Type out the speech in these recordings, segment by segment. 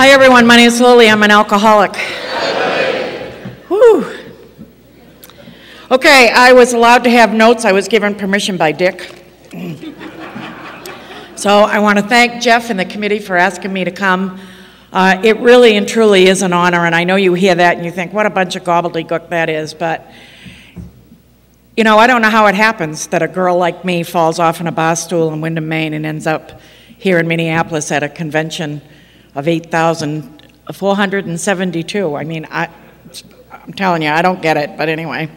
Hi, everyone. My name is Lily. I'm an alcoholic. Whew. Okay, I was allowed to have notes. I was given permission by Dick. So I want to thank Jeff and the committee for asking me to come. Uh, it really and truly is an honor, and I know you hear that and you think, what a bunch of gobbledygook that is, but you know, I don't know how it happens that a girl like me falls off in a bar stool in Windham, Maine, and ends up here in Minneapolis at a convention of 8,472. I mean, I, I'm telling you, I don't get it, but anyway.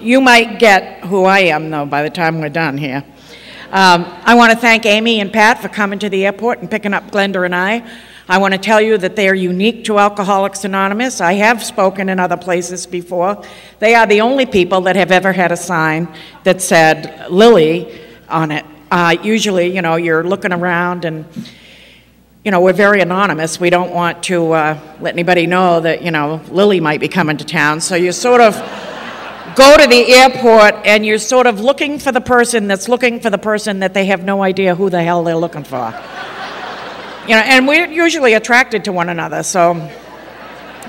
You might get who I am, though, by the time we're done here. Um, I want to thank Amy and Pat for coming to the airport and picking up Glenda and I. I want to tell you that they are unique to Alcoholics Anonymous. I have spoken in other places before. They are the only people that have ever had a sign that said Lily on it. Uh, usually, you know, you're looking around and, you know, we're very anonymous. We don't want to uh, let anybody know that, you know, Lily might be coming to town. So you sort of go to the airport and you're sort of looking for the person that's looking for the person that they have no idea who the hell they're looking for. You know, and we're usually attracted to one another, so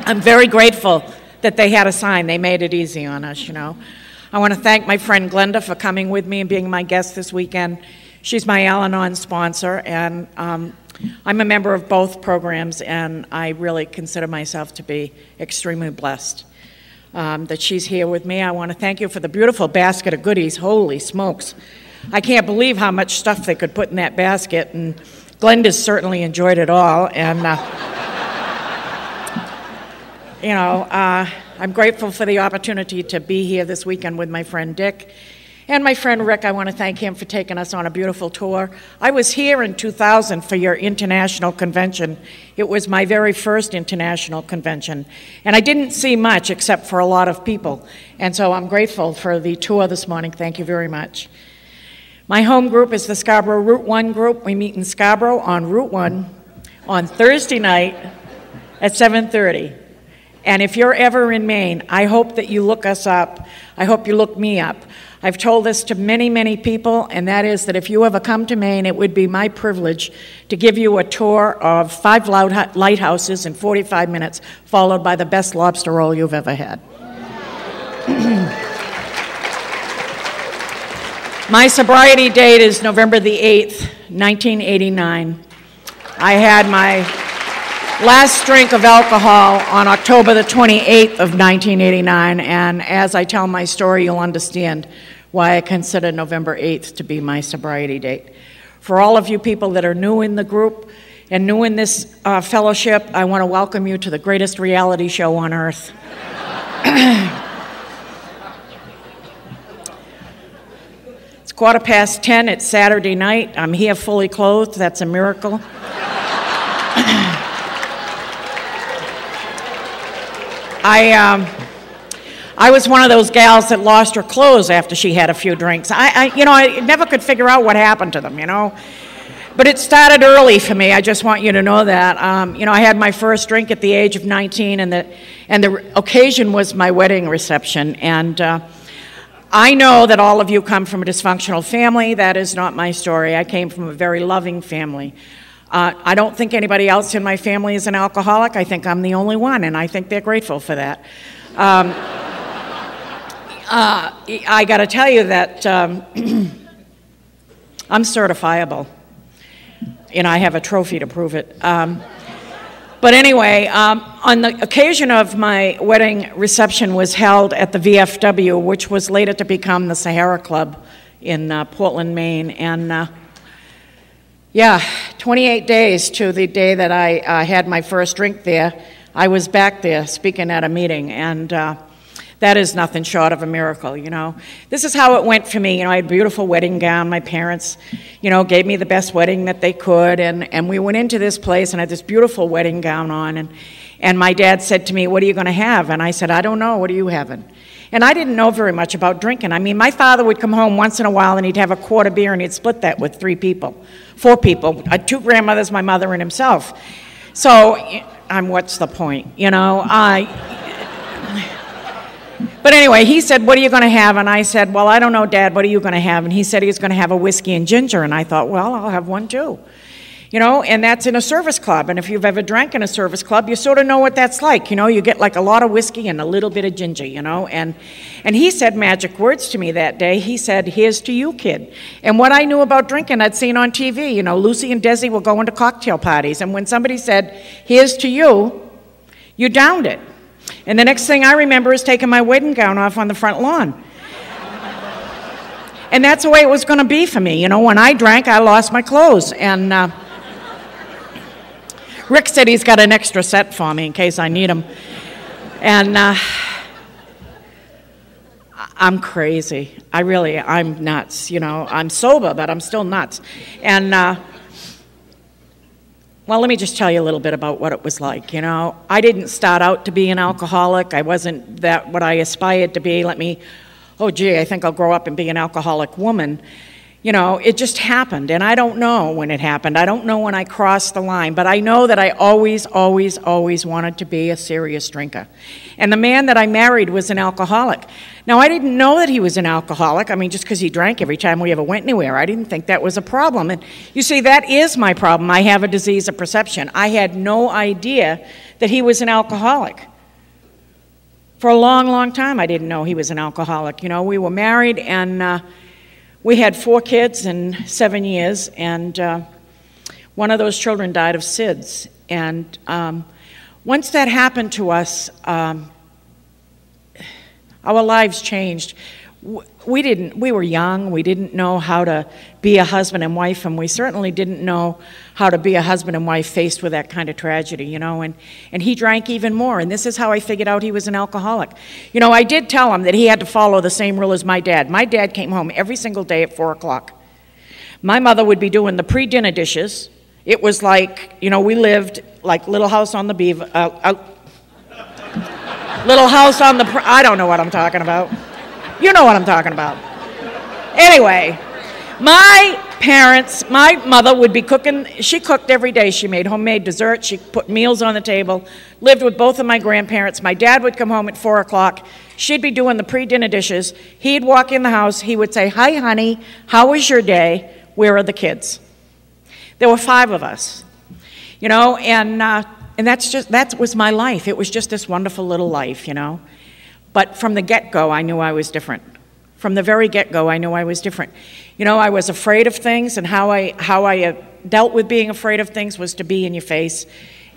I'm very grateful that they had a sign. They made it easy on us, you know. I want to thank my friend Glenda for coming with me and being my guest this weekend. She's my Al Anon sponsor, and um, I'm a member of both programs, and I really consider myself to be extremely blessed um, that she's here with me. I want to thank you for the beautiful basket of goodies. Holy smokes. I can't believe how much stuff they could put in that basket, and Glenda's certainly enjoyed it all. And, uh, you know, uh, I'm grateful for the opportunity to be here this weekend with my friend Dick and my friend Rick, I want to thank him for taking us on a beautiful tour. I was here in 2000 for your international convention. It was my very first international convention. And I didn't see much except for a lot of people. And so I'm grateful for the tour this morning. Thank you very much. My home group is the Scarborough Route 1 group. We meet in Scarborough on Route 1 on Thursday night at 7:30. And if you're ever in Maine, I hope that you look us up. I hope you look me up. I've told this to many, many people, and that is that if you ever come to Maine, it would be my privilege to give you a tour of five lighthouses in 45 minutes, followed by the best lobster roll you've ever had. my sobriety date is November the 8th, 1989. I had my last drink of alcohol on October the 28th of 1989, and as I tell my story, you'll understand why I consider November 8th to be my sobriety date. For all of you people that are new in the group and new in this uh, fellowship, I want to welcome you to the greatest reality show on earth. it's quarter past 10, it's Saturday night. I'm here fully clothed, that's a miracle. I, um, I was one of those gals that lost her clothes after she had a few drinks. I, I, you know, I never could figure out what happened to them, you know. But it started early for me. I just want you to know that. Um, you know, I had my first drink at the age of 19, and the, and the occasion was my wedding reception. And uh, I know that all of you come from a dysfunctional family. That is not my story. I came from a very loving family. Uh, I don't think anybody else in my family is an alcoholic. I think I'm the only one, and I think they're grateful for that. Um, uh, I got to tell you that um, I'm certifiable. and I have a trophy to prove it. Um, but anyway, um, on the occasion of my wedding reception was held at the VFW, which was later to become the Sahara Club in uh, Portland, Maine, and uh, yeah, 28 days to the day that I uh, had my first drink there. I was back there speaking at a meeting, and uh, that is nothing short of a miracle, you know. This is how it went for me. You know, I had a beautiful wedding gown. My parents, you know, gave me the best wedding that they could, and, and we went into this place and I had this beautiful wedding gown on, and, and my dad said to me, What are you going to have? And I said, I don't know. What are you having? And I didn't know very much about drinking. I mean, my father would come home once in a while and he'd have a quart of beer and he'd split that with three people four people, uh, two grandmothers, my mother, and himself. So, I'm, what's the point? You know, I. But anyway, he said, What are you going to have? And I said, Well, I don't know, Dad, what are you going to have? And he said he was going to have a whiskey and ginger. And I thought, Well, I'll have one too. You know, and that's in a service club. And if you've ever drank in a service club, you sort of know what that's like. You know, you get like a lot of whiskey and a little bit of ginger, you know. And, and he said magic words to me that day. He said, Here's to you, kid. And what I knew about drinking, I'd seen on TV. You know, Lucy and Desi were going to cocktail parties. And when somebody said, Here's to you, you downed it. And the next thing I remember is taking my wedding gown off on the front lawn. and that's the way it was going to be for me. You know, when I drank, I lost my clothes. And, uh, Rick said he's got an extra set for me in case I need them. And uh, I'm crazy. I really, I'm nuts. You know, I'm sober, but I'm still nuts. And, uh, well, let me just tell you a little bit about what it was like. You know, I didn't start out to be an alcoholic. I wasn't that what I aspired to be. Let me, oh, gee, I think I'll grow up and be an alcoholic woman. You know, it just happened, and I don't know when it happened. I don't know when I crossed the line, but I know that I always, always, always wanted to be a serious drinker. And the man that I married was an alcoholic. Now, I didn't know that he was an alcoholic. I mean, just because he drank every time we ever went anywhere, I didn't think that was a problem. And you see, that is my problem. I have a disease of perception. I had no idea that he was an alcoholic. For a long, long time, I didn't know he was an alcoholic. You know, we were married and. Uh, we had four kids in seven years, and uh, one of those children died of SIDS. And um, once that happened to us, um, our lives changed we didn't we were young. We didn't know how to be a husband and wife and we certainly didn't know how to be a husband and wife faced with that kind of tragedy you know? And and he drank even more and this is how i figured out he was an alcoholic. You know i did tell him that he had to follow the same rule as my dad. My dad came home every single day at four o'clock. My mother would be doing the pre-dinner dishes. It was like you know we lived like little house on the beaver uh, uh, little house on the i don't know what i'm talking about you know what I'm talking about. Anyway, my parents, my mother would be cooking, she cooked every day. She made homemade desserts, she put meals on the table, lived with both of my grandparents. My dad would come home at 4 o'clock. She'd be doing the pre dinner dishes. He'd walk in the house, he would say, Hi, honey, how was your day? Where are the kids? There were five of us, you know, and, uh, and that's just, that was my life. It was just this wonderful little life, you know. But from the get go, I knew I was different. From the very get go, I knew I was different. You know, I was afraid of things, and how I, how I uh, dealt with being afraid of things was to be in your face.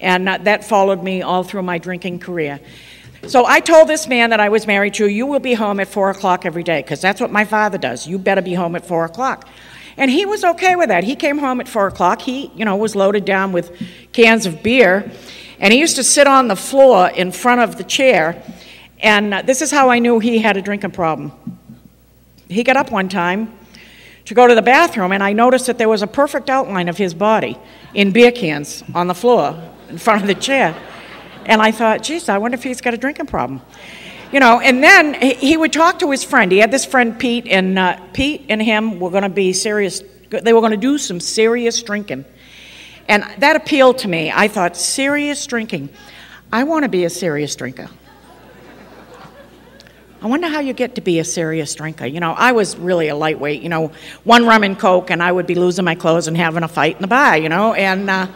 And uh, that followed me all through my drinking career. So I told this man that I was married to, you will be home at 4 o'clock every day, because that's what my father does. You better be home at 4 o'clock. And he was okay with that. He came home at 4 o'clock. He, you know, was loaded down with cans of beer. And he used to sit on the floor in front of the chair and uh, this is how I knew he had a drinking problem. He got up one time to go to the bathroom, and I noticed that there was a perfect outline of his body in beer cans on the floor in front of the chair. And I thought, geez, I wonder if he's got a drinking problem. You know, and then he would talk to his friend. He had this friend, Pete, and uh, Pete and him were going to be serious. They were going to do some serious drinking. And that appealed to me. I thought, serious drinking. I want to be a serious drinker. I wonder how you get to be a serious drinker. You know, I was really a lightweight, you know, one rum and coke, and I would be losing my clothes and having a fight in the bar, you know, and uh,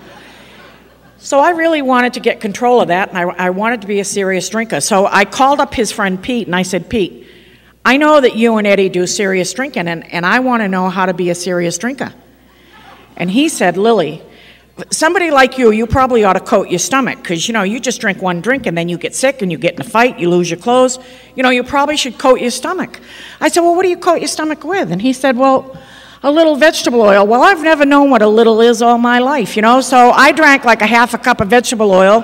so I really wanted to get control of that, and I, I wanted to be a serious drinker. So I called up his friend Pete, and I said, Pete, I know that you and Eddie do serious drinking, and, and I want to know how to be a serious drinker. And he said, Lily, somebody like you, you probably ought to coat your stomach because, you know, you just drink one drink and then you get sick and you get in a fight, you lose your clothes. You know, you probably should coat your stomach. I said, Well, what do you coat your stomach with? And he said, Well, a little vegetable oil. Well, I've never known what a little is all my life, you know, so I drank like a half a cup of vegetable oil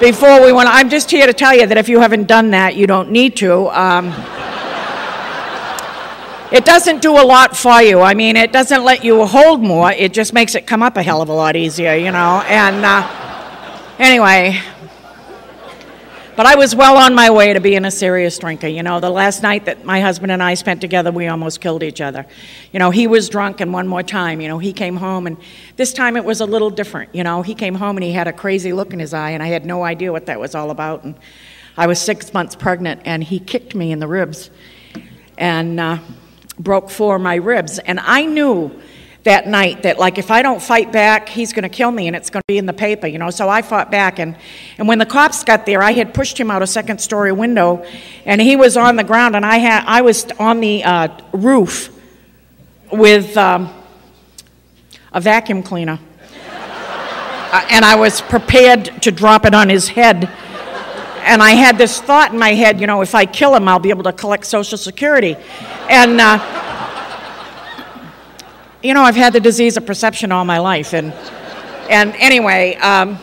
before we went. I'm just here to tell you that if you haven't done that, you don't need to. Um, it doesn't do a lot for you. I mean, it doesn't let you hold more. It just makes it come up a hell of a lot easier, you know. And uh, anyway, but I was well on my way to being a serious drinker. You know, the last night that my husband and I spent together, we almost killed each other. You know, he was drunk, and one more time, you know, he came home, and this time it was a little different. You know, he came home and he had a crazy look in his eye, and I had no idea what that was all about. And I was six months pregnant, and he kicked me in the ribs. And, uh, broke four of my ribs. And I knew that night that like if I don't fight back, he's going to kill me and it's going to be in the paper, you know. So I fought back and and when the cops got there, I had pushed him out a second story window and he was on the ground and I had I was on the uh, roof with um, a vacuum cleaner. uh, and I was prepared to drop it on his head. And I had this thought in my head, you know, if I kill him, I'll be able to collect Social Security. And uh, you know, I've had the disease of perception all my life. And, and anyway, um,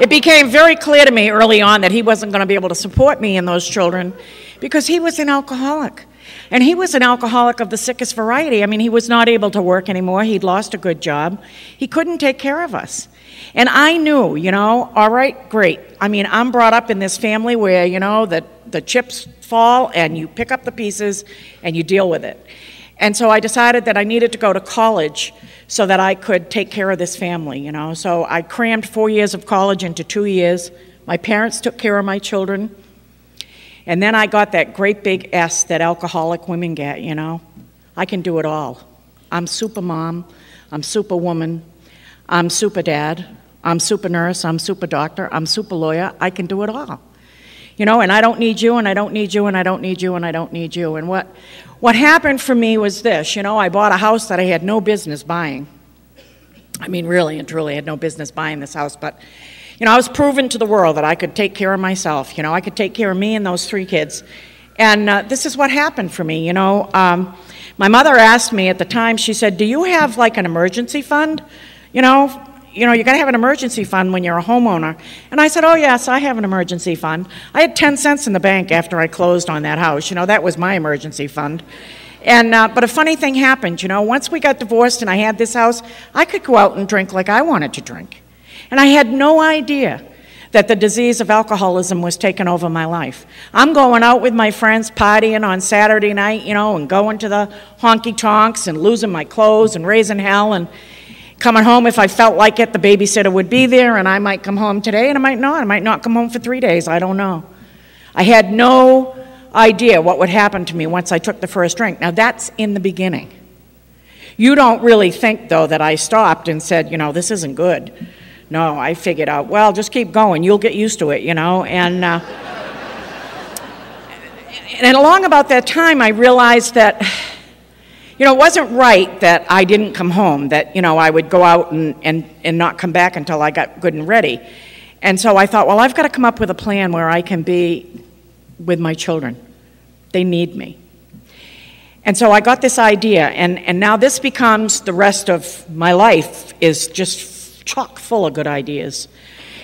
it became very clear to me early on that he wasn't going to be able to support me and those children because he was an alcoholic. And he was an alcoholic of the sickest variety. I mean, he was not able to work anymore. He'd lost a good job. He couldn't take care of us. And I knew, you know, all right, great. I mean, I'm brought up in this family where, you know, the, the chips fall and you pick up the pieces and you deal with it. And so I decided that I needed to go to college so that I could take care of this family, you know. So I crammed four years of college into two years. My parents took care of my children. And then I got that great big S that alcoholic women get, you know. I can do it all. I'm super mom, I'm super woman, I'm super dad, I'm super nurse, I'm super doctor, I'm super lawyer. I can do it all. You know, and I don't need you, and I don't need you, and I don't need you, and I don't need you. And what, what happened for me was this you know, I bought a house that I had no business buying. I mean, really and truly, I had no business buying this house, but you know, I was proven to the world that I could take care of myself. You know, I could take care of me and those three kids. And uh, this is what happened for me. You know, um, my mother asked me at the time, she said, Do you have like an emergency fund? You know, you know, you got to have an emergency fund when you're a homeowner. And I said, Oh, yes, I have an emergency fund. I had 10 cents in the bank after I closed on that house. You know, that was my emergency fund. And, uh, but a funny thing happened, you know, once we got divorced and I had this house, I could go out and drink like I wanted to drink. And I had no idea that the disease of alcoholism was taking over my life. I'm going out with my friends, partying on Saturday night, you know, and going to the honky tonks and losing my clothes and raising hell and coming home if I felt like it. The babysitter would be there and I might come home today and I might not. I might not come home for three days. I don't know. I had no idea what would happen to me once I took the first drink. Now, that's in the beginning. You don't really think, though, that I stopped and said, you know, this isn't good. No, I figured out, well, just keep going. You'll get used to it, you know. And, uh, and along about that time, I realized that, you know, it wasn't right that I didn't come home, that, you know, I would go out and, and, and not come back until I got good and ready. And so I thought, well, I've got to come up with a plan where I can be with my children. They need me. And so I got this idea, and, and now this becomes the rest of my life is just chock full of good ideas,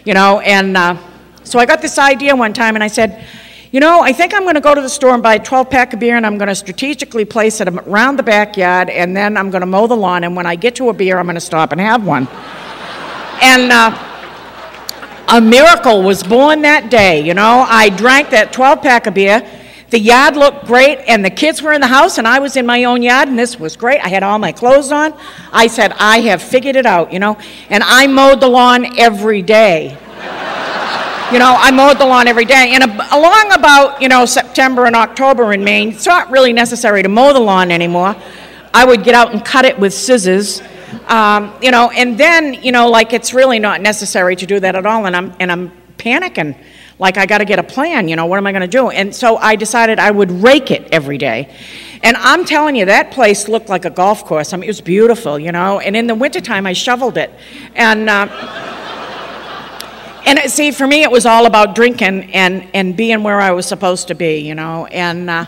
you know. And uh, so I got this idea one time, and I said, you know, I think I'm going to go to the store and buy a 12 pack of beer, and I'm going to strategically place it around the backyard, and then I'm going to mow the lawn. And when I get to a beer, I'm going to stop and have one. and uh, a miracle was born that day. You know, I drank that 12 pack of beer. The yard looked great, and the kids were in the house, and I was in my own yard, and this was great. I had all my clothes on. I said, I have figured it out, you know, and I mowed the lawn every day. You know, I mowed the lawn every day. And along about, you know, September and October in Maine, it's not really necessary to mow the lawn anymore. I would get out and cut it with scissors. Um, you know, and then, you know, like it's really not necessary to do that at all, and I'm, and I'm panicking like I got to get a plan, you know, what am I going to do? And so I decided I would rake it every day. And I'm telling you, that place looked like a golf course. I mean, it was beautiful, you know. And in the wintertime, I shoveled it. And, uh, and see, for me, it was all about drinking and, and being where I was supposed to be, you know. And uh,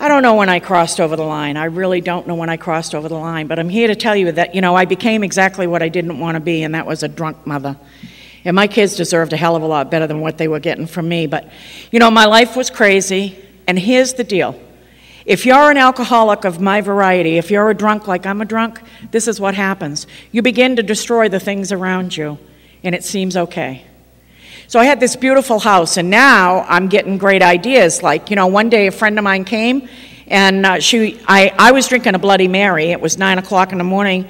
I don't know when I crossed over the line. I really don't know when I crossed over the line. But I'm here to tell you that, you know, I became exactly what I didn't want to be, and that was a drunk mother. And my kids deserved a hell of a lot better than what they were getting from me. But, you know, my life was crazy. And here's the deal if you're an alcoholic of my variety, if you're a drunk like I'm a drunk, this is what happens. You begin to destroy the things around you, and it seems okay. So I had this beautiful house, and now I'm getting great ideas. Like, you know, one day a friend of mine came, and uh, she, I, I was drinking a Bloody Mary. It was 9 o'clock in the morning,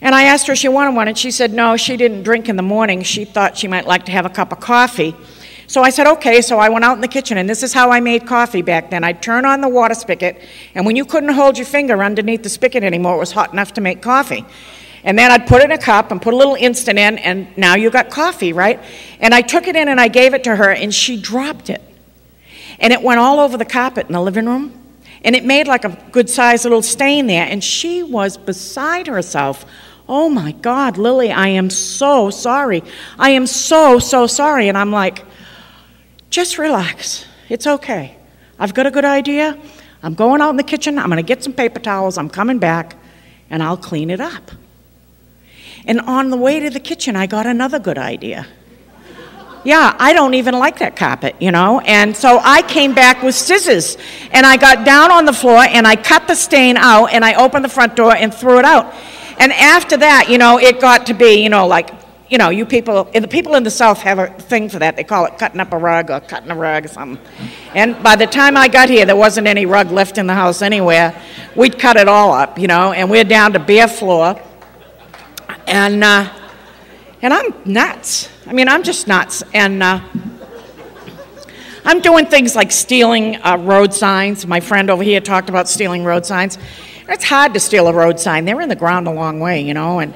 and I asked her if she wanted one, and she said no, she didn't drink in the morning. She thought she might like to have a cup of coffee. So I said, okay, so I went out in the kitchen, and this is how I made coffee back then. I'd turn on the water spigot, and when you couldn't hold your finger underneath the spigot anymore, it was hot enough to make coffee. And then I'd put it in a cup and put a little instant in, and now you got coffee, right? And I took it in and I gave it to her, and she dropped it. And it went all over the carpet in the living room, and it made like a good sized little stain there, and she was beside herself. Oh my God, Lily, I am so sorry. I am so, so sorry. And I'm like, just relax. It's okay. I've got a good idea. I'm going out in the kitchen. I'm going to get some paper towels. I'm coming back and I'll clean it up. And on the way to the kitchen, I got another good idea. Yeah, I don't even like that carpet, you know? And so I came back with scissors and I got down on the floor and I cut the stain out and I opened the front door and threw it out. And after that, you know, it got to be, you know, like you know, you people, the people in the South have a thing for that. They call it cutting up a rug or cutting a rug or something. And by the time I got here, there wasn't any rug left in the house anywhere. We'd cut it all up, you know, and we're down to bare floor. And, uh, and I'm nuts. I mean, I'm just nuts. And uh, I'm doing things like stealing uh, road signs. My friend over here talked about stealing road signs. It's hard to steal a road sign. They're in the ground a long way, you know, and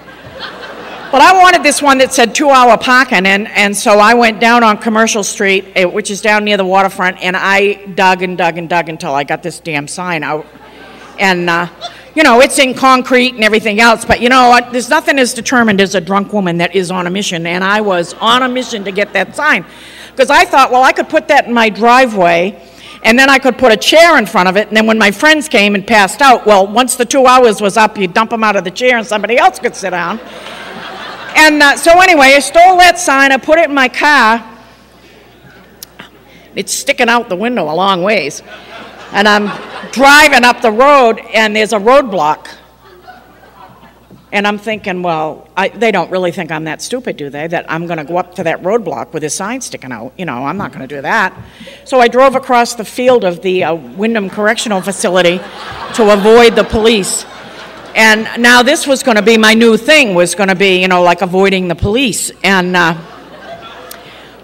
but I wanted this one that said two hour parking, and, and so I went down on Commercial Street, eh, which is down near the waterfront, and I dug and dug and dug until I got this damn sign out. And, uh, you know, it's in concrete and everything else, but you know what? There's nothing as determined as a drunk woman that is on a mission, and I was on a mission to get that sign. Because I thought, well, I could put that in my driveway, and then I could put a chair in front of it, and then when my friends came and passed out, well, once the two hours was up, you'd dump them out of the chair and somebody else could sit down. And uh, so, anyway, I stole that sign, I put it in my car. It's sticking out the window a long ways. And I'm driving up the road, and there's a roadblock. And I'm thinking, well, I, they don't really think I'm that stupid, do they? That I'm going to go up to that roadblock with a sign sticking out. You know, I'm not going to do that. So I drove across the field of the uh, Windham Correctional Facility to avoid the police. And now this was going to be my new thing, was going to be, you know, like avoiding the police. And uh,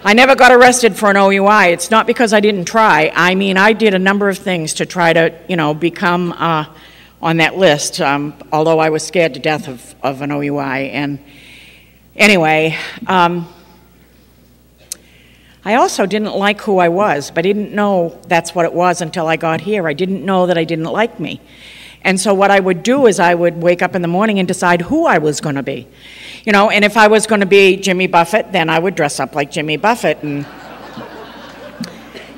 I never got arrested for an OUI. It's not because I didn't try. I mean, I did a number of things to try to, you know, become uh, on that list, um, although I was scared to death of, of an OUI. And anyway, um, I also didn't like who I was, but I didn't know that's what it was until I got here. I didn't know that I didn't like me. And so what I would do is I would wake up in the morning and decide who I was going to be. You know, and if I was going to be Jimmy Buffett, then I would dress up like Jimmy Buffett and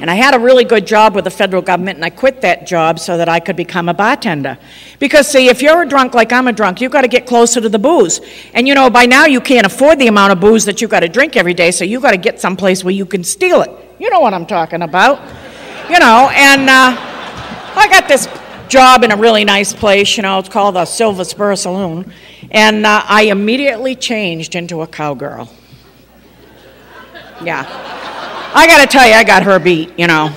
and I had a really good job with the federal government, and I quit that job so that I could become a bartender. Because, see, if you're a drunk like I'm a drunk, you've got to get closer to the booze. And, you know, by now you can't afford the amount of booze that you've got to drink every day, so you've got to get someplace where you can steal it. You know what I'm talking about. You know, and uh, I got this job in a really nice place. You know, it's called the Silver Spur Saloon. And uh, I immediately changed into a cowgirl. Yeah. I got to tell you, I got her beat, you know.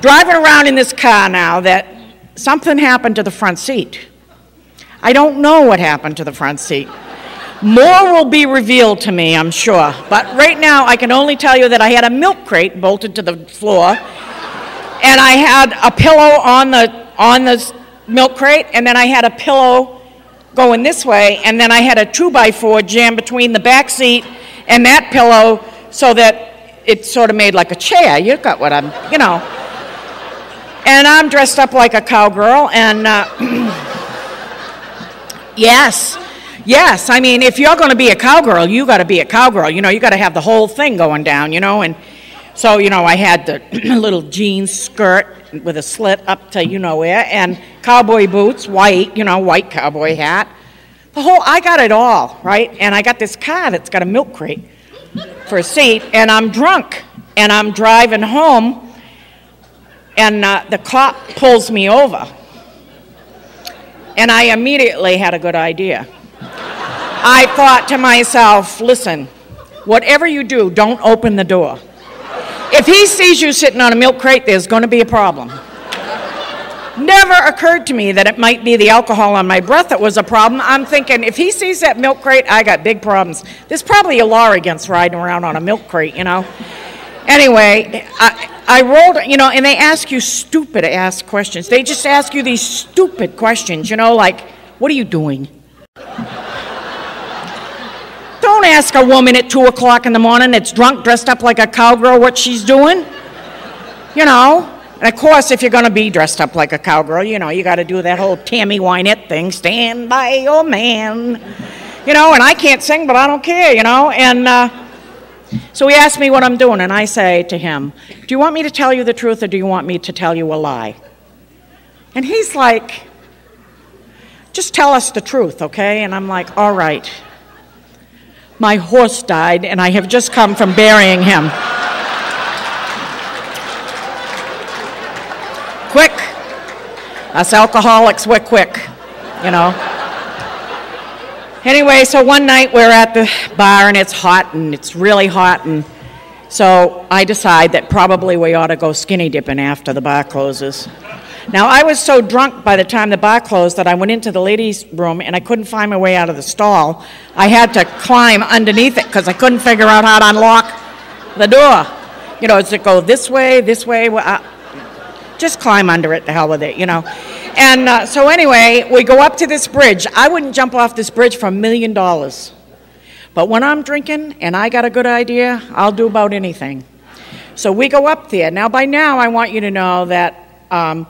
Driving around in this car now, that something happened to the front seat. I don't know what happened to the front seat. More will be revealed to me, I'm sure. But right now, I can only tell you that I had a milk crate bolted to the floor and I had a pillow on the on the milk crate, and then I had a pillow going this way, and then I had a two by four jammed between the back seat and that pillow, so that it sort of made like a chair. You got what I'm, you know. And I'm dressed up like a cowgirl, and uh, yes. Yes, I mean, if you're going to be a cowgirl, you got to be a cowgirl. You know, you got to have the whole thing going down, you know, and so, you know, I had the little jeans skirt with a slit up to you know where, and cowboy boots, white, you know, white cowboy hat. The whole, I got it all, right? And I got this car that's got a milk crate for a seat, and I'm drunk, and I'm driving home, and uh, the cop pulls me over. And I immediately had a good idea. I thought to myself, listen, whatever you do, don't open the door. If he sees you sitting on a milk crate, there's going to be a problem. Never occurred to me that it might be the alcohol on my breath that was a problem. I'm thinking, if he sees that milk crate, I got big problems. There's probably a law against riding around on a milk crate, you know. Anyway, I, I rolled, you know, and they ask you stupid ass questions. They just ask you these stupid questions, you know, like, what are you doing? Don't ask a woman at 2 o'clock in the morning that's drunk, dressed up like a cowgirl, what she's doing. You know? And of course, if you're going to be dressed up like a cowgirl, you know, you got to do that whole Tammy Wynette thing stand by your man. You know, and I can't sing, but I don't care, you know? And uh, so he asked me what I'm doing, and I say to him, Do you want me to tell you the truth or do you want me to tell you a lie? And he's like, Just tell us the truth, okay? And I'm like, All right. My horse died, and I have just come from burying him. quick. Us alcoholics, we're quick, you know. Anyway, so one night we're at the bar and it's hot and it's really hot and so I decide that probably we ought to go skinny dipping after the bar closes. Now I was so drunk by the time the bar closed that I went into the ladies' room and I couldn't find my way out of the stall. I had to climb underneath it because I couldn't figure out how to unlock the door. You know, does it go this way, this way? Uh, just climb under it, the hell with it, you know. And uh, so anyway, we go up to this bridge. I wouldn't jump off this bridge for a million dollars. But when I'm drinking and I got a good idea, I'll do about anything. So we go up there. Now, by now, I want you to know that um,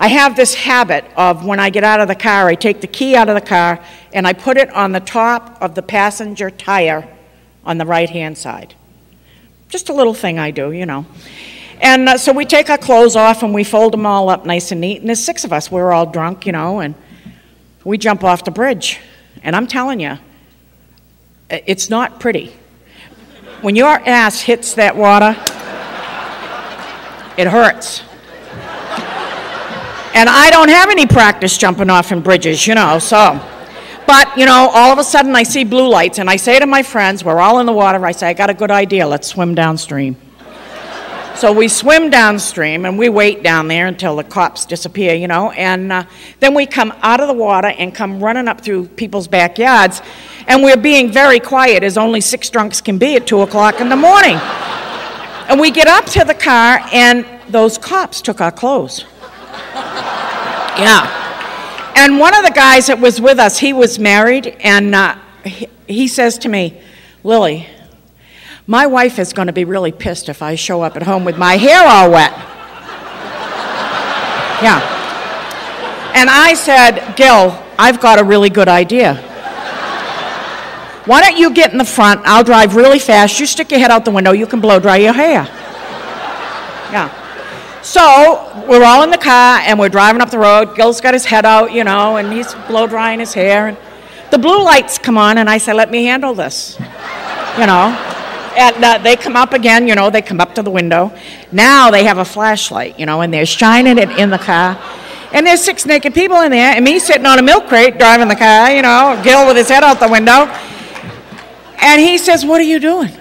I have this habit of when I get out of the car, I take the key out of the car and I put it on the top of the passenger tire on the right hand side. Just a little thing I do, you know. And uh, so we take our clothes off and we fold them all up nice and neat. And there's six of us. We're all drunk, you know, and we jump off the bridge. And I'm telling you, it's not pretty. When your ass hits that water, it hurts. And I don't have any practice jumping off in bridges, you know, so. But, you know, all of a sudden I see blue lights, and I say to my friends, we're all in the water, I say, I got a good idea, let's swim downstream. So we swim downstream and we wait down there until the cops disappear, you know, and uh, then we come out of the water and come running up through people's backyards, and we're being very quiet as only six drunks can be at 2 o'clock in the morning. and we get up to the car, and those cops took our clothes. Yeah. And one of the guys that was with us, he was married, and uh, he, he says to me, Lily, my wife is going to be really pissed if I show up at home with my hair all wet. Yeah. And I said, Gil, I've got a really good idea. Why don't you get in the front? I'll drive really fast. You stick your head out the window. You can blow dry your hair. Yeah. So we're all in the car and we're driving up the road. Gil's got his head out, you know, and he's blow drying his hair. And the blue lights come on, and I say, "Let me handle this," you know. And uh, they come up again, you know, they come up to the window. Now they have a flashlight, you know, and they're shining it in the car. And there's six naked people in there, and me sitting on a milk crate driving the car, you know, Gil with his head out the window. And he says, What are you doing?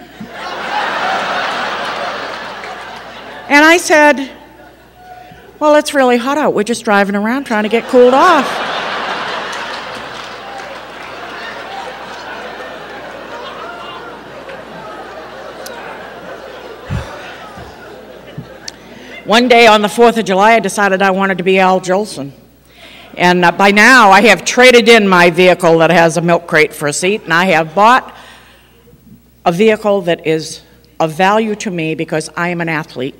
And I said, Well, it's really hot out. We're just driving around trying to get cooled off. One day on the 4th of July, I decided I wanted to be Al Jolson. And uh, by now, I have traded in my vehicle that has a milk crate for a seat, and I have bought a vehicle that is of value to me because I am an athlete.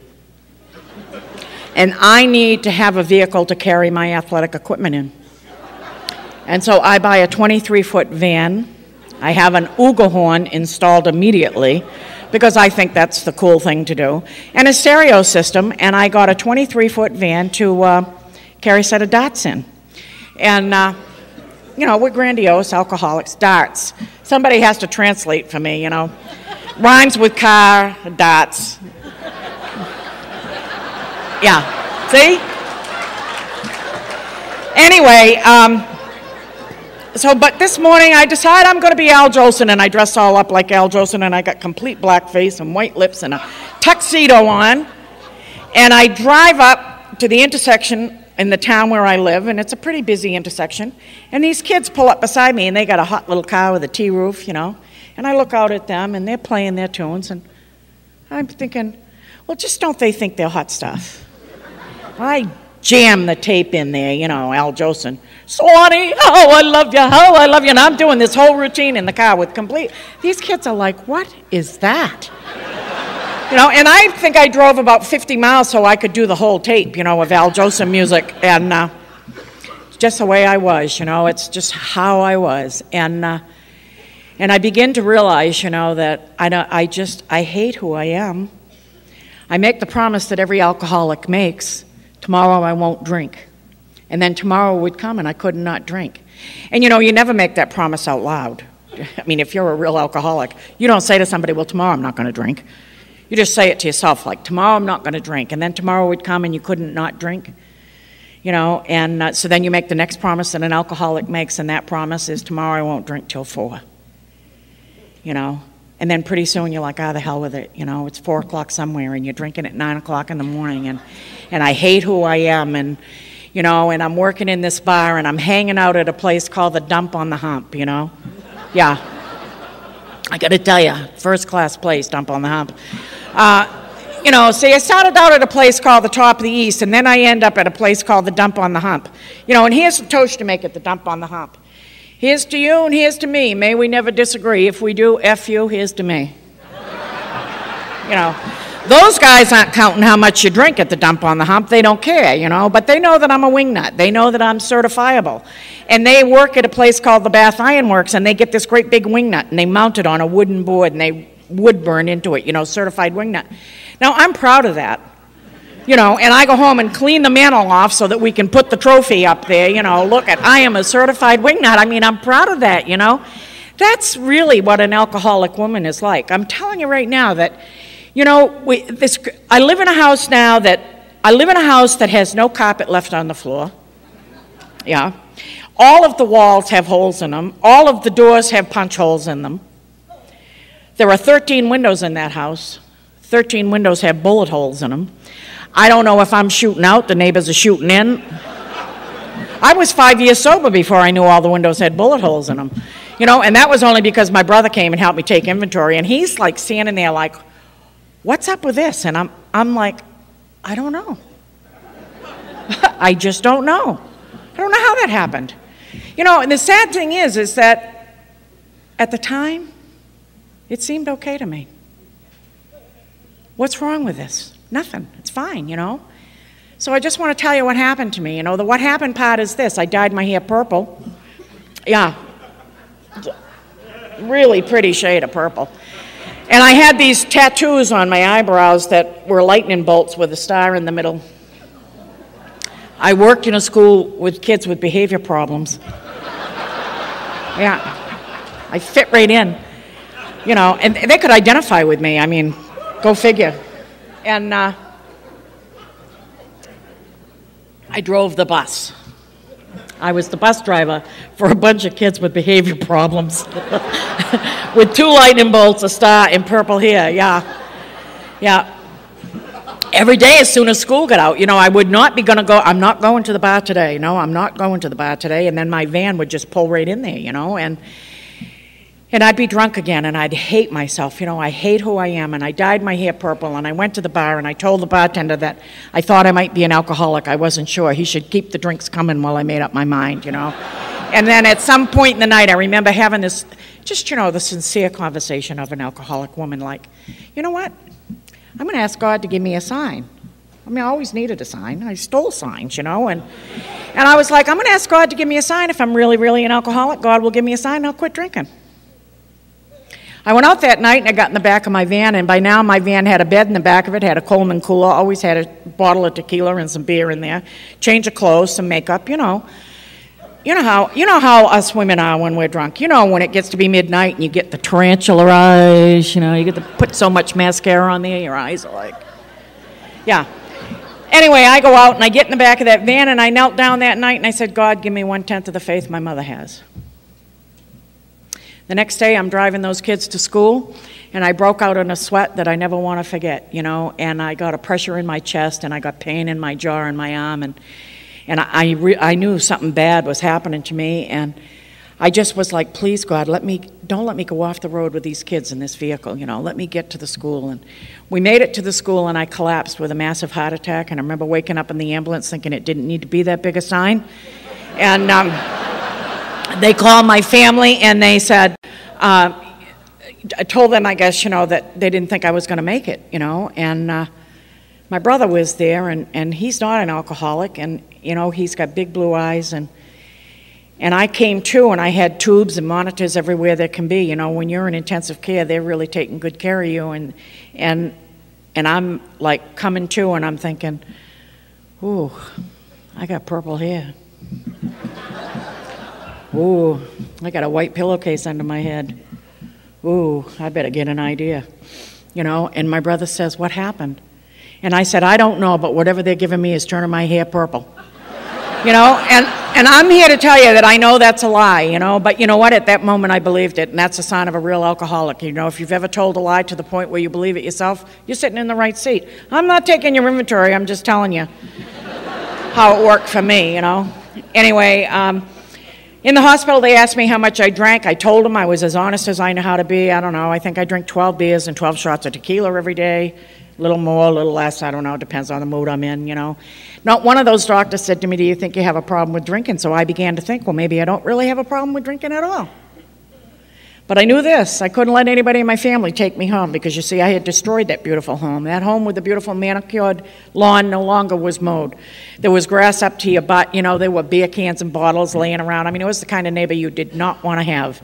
And I need to have a vehicle to carry my athletic equipment in. And so I buy a 23 foot van. I have an Ugelhorn installed immediately because I think that's the cool thing to do, and a stereo system, and I got a 23 foot van to uh, carry a set of darts in. And, uh, you know, we're grandiose alcoholics, darts. Somebody has to translate for me, you know. Rhymes with car, darts. Yeah, see? Anyway, um, so, but this morning I decide I'm going to be Al Jolson, and I dress all up like Al Jolson, and I got complete black face and white lips and a tuxedo on. And I drive up to the intersection in the town where I live, and it's a pretty busy intersection. And these kids pull up beside me, and they got a hot little car with a T roof, you know. And I look out at them, and they're playing their tunes, and I'm thinking, Well, just don't they think they're hot stuff? I jam the tape in there, you know, Al Jolson. Swanee, oh, I love you, oh, I love you. And I'm doing this whole routine in the car with complete. These kids are like, what is that? You know, and I think I drove about 50 miles so I could do the whole tape, you know, of Al Jolson music. And uh, just the way I was, you know, it's just how I was. And, uh, and I begin to realize, you know, that I, don't, I just, I hate who I am. I make the promise that every alcoholic makes tomorrow I won't drink. And then tomorrow would come and I could not drink. And you know, you never make that promise out loud. I mean, if you're a real alcoholic, you don't say to somebody, well, tomorrow I'm not going to drink. You just say it to yourself, like, tomorrow I'm not going to drink. And then tomorrow would come and you couldn't not drink. You know, and uh, so then you make the next promise that an alcoholic makes, and that promise is tomorrow I won't drink till four. You know, and then pretty soon you're like, ah, oh, the hell with it. You know, it's four o'clock somewhere and you're drinking at nine o'clock in the morning and, and I hate who I am and, you know, and I'm working in this bar and I'm hanging out at a place called the Dump on the Hump, you know? Yeah. I got to tell you, first class place, Dump on the Hump. Uh, you know, see, I started out at a place called the Top of the East, and then I end up at a place called the Dump on the Hump. You know, and here's a toast to make at the Dump on the Hump. Here's to you and here's to me. May we never disagree. If we do, F you, here's to me. you know, those guys aren't counting how much you drink at the dump on the hump. They don't care, you know, but they know that I'm a wingnut. They know that I'm certifiable. And they work at a place called the Bath Iron Works and they get this great big wingnut and they mount it on a wooden board and they wood burn into it, you know, certified wingnut. Now, I'm proud of that you know, and I go home and clean the mantle off so that we can put the trophy up there, you know, look at, I am a certified wingnut. I mean, I'm proud of that, you know. That's really what an alcoholic woman is like. I'm telling you right now that, you know, we, this, I live in a house now that, I live in a house that has no carpet left on the floor. Yeah. All of the walls have holes in them. All of the doors have punch holes in them. There are 13 windows in that house. 13 windows have bullet holes in them. I don't know if I'm shooting out, the neighbors are shooting in. I was five years sober before I knew all the windows had bullet holes in them. You know, and that was only because my brother came and helped me take inventory. And he's like standing there like, what's up with this? And I'm, I'm like, I don't know. I just don't know. I don't know how that happened. You know, and the sad thing is, is that at the time, it seemed okay to me. What's wrong with this? Nothing. It's fine, you know. So I just want to tell you what happened to me. You know, the what happened part is this I dyed my hair purple. Yeah. Really pretty shade of purple. And I had these tattoos on my eyebrows that were lightning bolts with a star in the middle. I worked in a school with kids with behavior problems. Yeah. I fit right in. You know, and they could identify with me. I mean, go figure. And uh, I drove the bus. I was the bus driver for a bunch of kids with behavior problems. with two lightning bolts, a star, and purple hair, yeah. Yeah. Every day as soon as school got out, you know, I would not be going to go, I'm not going to the bar today. No, I'm not going to the bar today. And then my van would just pull right in there, you know. And and I'd be drunk again and I'd hate myself. You know, I hate who I am. And I dyed my hair purple and I went to the bar and I told the bartender that I thought I might be an alcoholic. I wasn't sure. He should keep the drinks coming while I made up my mind, you know. and then at some point in the night, I remember having this, just, you know, the sincere conversation of an alcoholic woman like, you know what? I'm going to ask God to give me a sign. I mean, I always needed a sign. I stole signs, you know, and and I was like, I'm going to ask God to give me a sign. If I'm really, really an alcoholic, God will give me a sign. I'll quit drinking. I went out that night and I got in the back of my van, and by now my van had a bed in the back of it, had a Coleman cooler, always had a bottle of tequila and some beer in there, change of clothes, some makeup, you know. You know how you know how us women are when we're drunk. You know when it gets to be midnight and you get the tarantula eyes. You know you get to put so much mascara on there, your eyes are like, yeah. Anyway, I go out and I get in the back of that van and I knelt down that night and I said, God, give me one tenth of the faith my mother has. The next day, I'm driving those kids to school, and I broke out in a sweat that I never want to forget, you know, and I got a pressure in my chest, and I got pain in my jaw and my arm, and, and I, I, knew something bad was happening to me, and I just was like, please, God, let me, don't let me go off the road with these kids in this vehicle, you know, let me get to the school. And we made it to the school, and I collapsed with a massive heart attack. And I remember waking up in the ambulance thinking it didn't need to be that big a sign. And um, they called my family, and they said, uh, I told them, I guess, you know, that they didn't think I was going to make it, you know, and uh, my brother was there, and, and he's not an alcoholic, and, you know, he's got big blue eyes, and and I came to, and I had tubes and monitors everywhere there can be. You know, when you're in intensive care, they're really taking good care of you. And, and, and I'm like coming to, and I'm thinking, ooh, I got purple hair. Ooh, I got a white pillowcase under my head. Ooh, I better get an idea. You know, and my brother says, What happened? And I said, I don't know, but whatever they're giving me is turning my hair purple. you know, and and I'm here to tell you that I know that's a lie, you know, but you know what? At that moment, I believed it, and that's a sign of a real alcoholic. You know, if you've ever told a lie to the point where you believe it yourself, you're sitting in the right seat. I'm not taking your inventory, I'm just telling you how it worked for me, you know. Anyway, um, in the hospital, they asked me how much I drank. I told them I was as honest as I know how to be. I don't know, I think I drink 12 beers and 12 shots of tequila every day a little more, a little less, I don't know, It depends on the mood I'm in, you know. Not one of those doctors said to me, Do you think you have a problem with drinking? So I began to think, Well, maybe I don't really have a problem with drinking at all. But I knew this I couldn't let anybody in my family take me home because you see, I had destroyed that beautiful home. That home with the beautiful manicured lawn no longer was mowed. There was grass up to your butt, you know, there were beer cans and bottles laying around. I mean, it was the kind of neighbor you did not want to have.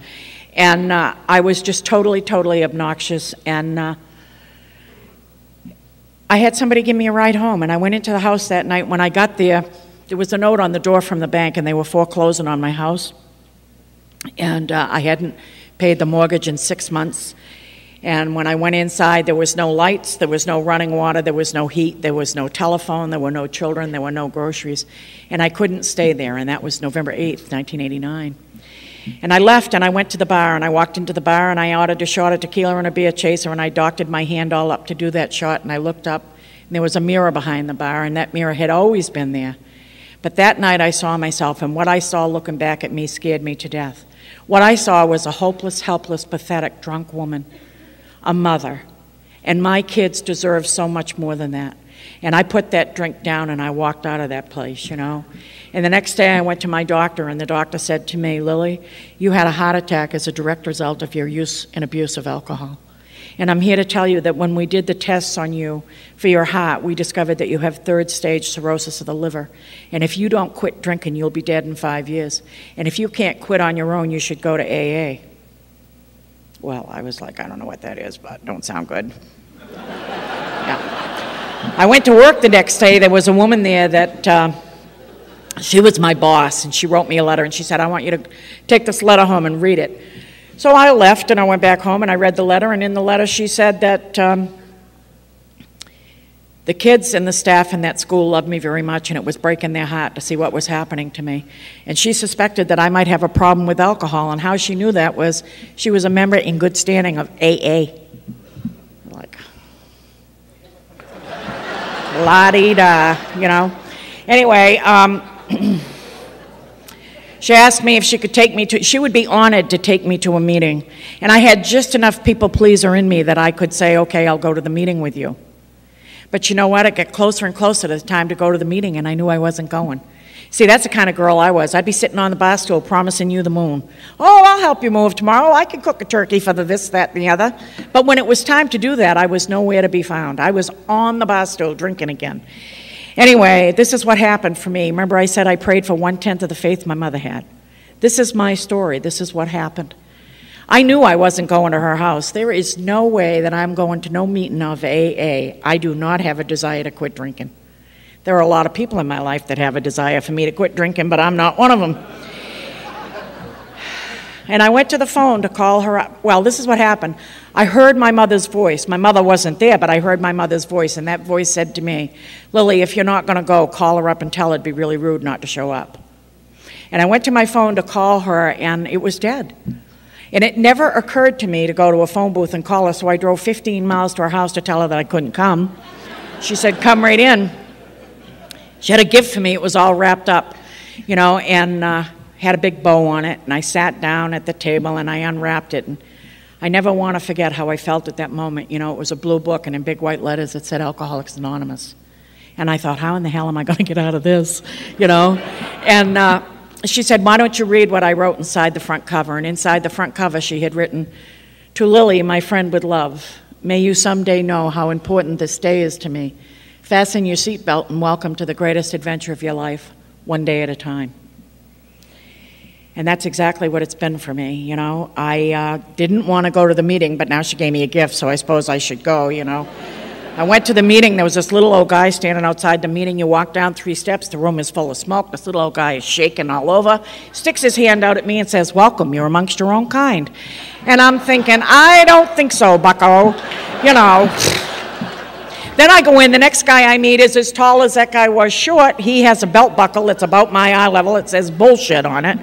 And uh, I was just totally, totally obnoxious. And uh, I had somebody give me a ride home, and I went into the house that night. When I got there, there was a note on the door from the bank, and they were foreclosing on my house. And uh, I hadn't paid the mortgage in six months. And when I went inside, there was no lights, there was no running water, there was no heat, there was no telephone, there were no children, there were no groceries. And I couldn't stay there, and that was November 8th, 1989. And I left and I went to the bar and I walked into the bar and I ordered a shot of tequila and a beer chaser and I doctored my hand all up to do that shot and I looked up and there was a mirror behind the bar and that mirror had always been there. But that night I saw myself and what I saw looking back at me scared me to death. What I saw was a hopeless, helpless, pathetic, drunk woman, a mother. And my kids deserve so much more than that. And I put that drink down and I walked out of that place, you know. And the next day I went to my doctor, and the doctor said to me, Lily, you had a heart attack as a direct result of your use and abuse of alcohol. And I'm here to tell you that when we did the tests on you for your heart, we discovered that you have third stage cirrhosis of the liver. And if you don't quit drinking, you'll be dead in five years. And if you can't quit on your own, you should go to AA. Well, I was like, I don't know what that is, but don't sound good. yeah. I went to work the next day. There was a woman there that. Uh, she was my boss, and she wrote me a letter, and she said, I want you to take this letter home and read it. So I left, and I went back home, and I read the letter, and in the letter she said that um, the kids and the staff in that school loved me very much, and it was breaking their heart to see what was happening to me. And she suspected that I might have a problem with alcohol, and how she knew that was she was a member in good standing of AA. Like, la di da, you know. Anyway, um, she asked me if she could take me to, she would be honored to take me to a meeting. And I had just enough people pleaser in me that I could say, okay, I'll go to the meeting with you. But you know what? It got closer and closer to the time to go to the meeting, and I knew I wasn't going. See, that's the kind of girl I was. I'd be sitting on the bar stool promising you the moon. Oh, I'll help you move tomorrow. I can cook a turkey for the this, that, and the other. But when it was time to do that, I was nowhere to be found. I was on the bar stool drinking again. Anyway, this is what happened for me. Remember, I said I prayed for one tenth of the faith my mother had. This is my story. This is what happened. I knew I wasn't going to her house. There is no way that I'm going to no meeting of AA. I do not have a desire to quit drinking. There are a lot of people in my life that have a desire for me to quit drinking, but I'm not one of them. And I went to the phone to call her up. Well, this is what happened. I heard my mother's voice. My mother wasn't there, but I heard my mother's voice, and that voice said to me, Lily, if you're not going to go, call her up and tell her it'd be really rude not to show up. And I went to my phone to call her, and it was dead. And it never occurred to me to go to a phone booth and call her, so I drove 15 miles to her house to tell her that I couldn't come. She said, Come right in. She had a gift for me, it was all wrapped up, you know, and. Uh, had a big bow on it, and I sat down at the table and I unwrapped it. And I never want to forget how I felt at that moment. You know, it was a blue book, and in big white letters it said Alcoholics Anonymous. And I thought, how in the hell am I going to get out of this? You know? And uh, she said, why don't you read what I wrote inside the front cover? And inside the front cover, she had written, To Lily, my friend with love, may you someday know how important this day is to me. Fasten your seatbelt and welcome to the greatest adventure of your life, one day at a time. And that's exactly what it's been for me, you know. I uh, didn't want to go to the meeting, but now she gave me a gift, so I suppose I should go, you know. I went to the meeting, there was this little old guy standing outside the meeting. You walk down three steps, the room is full of smoke. This little old guy is shaking all over, sticks his hand out at me and says, Welcome, you're amongst your own kind. And I'm thinking, I don't think so, bucko. You know. Then I go in, the next guy I meet is as tall as that guy was short. He has a belt buckle that's about my eye level. It says bullshit on it.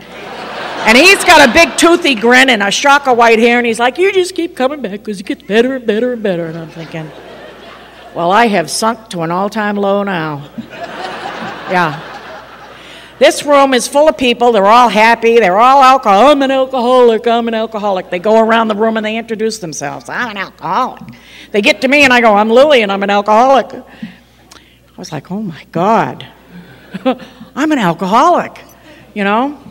And he's got a big toothy grin and a shock of white hair, and he's like, You just keep coming back because it gets better and better and better. And I'm thinking, Well, I have sunk to an all time low now. Yeah. This room is full of people. They're all happy. They're all alcohol. I'm an alcoholic. I'm an alcoholic. They go around the room and they introduce themselves. I'm an alcoholic. They get to me and I go, I'm Lily and I'm an alcoholic. I was like, oh my God. I'm an alcoholic, you know?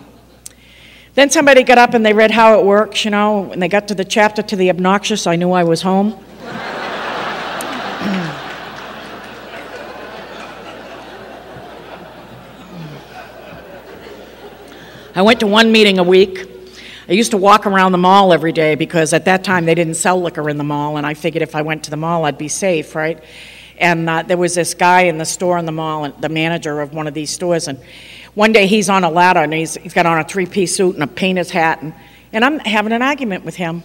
Then somebody got up and they read how it works, you know. When they got to the chapter to the obnoxious, I knew I was home. I went to one meeting a week. I used to walk around the mall every day because at that time they didn't sell liquor in the mall, and I figured if I went to the mall, I'd be safe, right? And uh, there was this guy in the store in the mall, the manager of one of these stores, and one day he's on a ladder and he's, he's got on a three piece suit and a painter's hat, and, and I'm having an argument with him.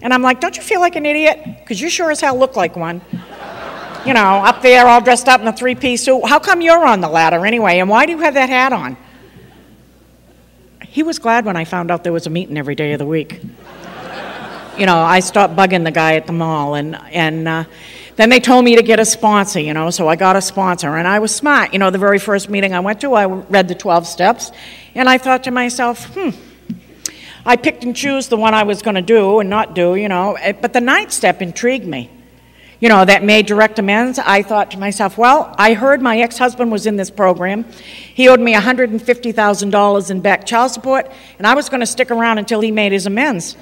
And I'm like, Don't you feel like an idiot? Because you sure as hell look like one. You know, up there all dressed up in a three piece suit. How come you're on the ladder anyway? And why do you have that hat on? He was glad when I found out there was a meeting every day of the week. you know, I stopped bugging the guy at the mall, and, and uh, then they told me to get a sponsor, you know, so I got a sponsor, and I was smart. You know, the very first meeting I went to, I read the 12 steps, and I thought to myself, hmm, I picked and chose the one I was going to do and not do, you know, eh, but the ninth step intrigued me you know, that made direct amends, I thought to myself, well, I heard my ex husband was in this program. He owed me $150,000 in back child support, and I was going to stick around until he made his amends.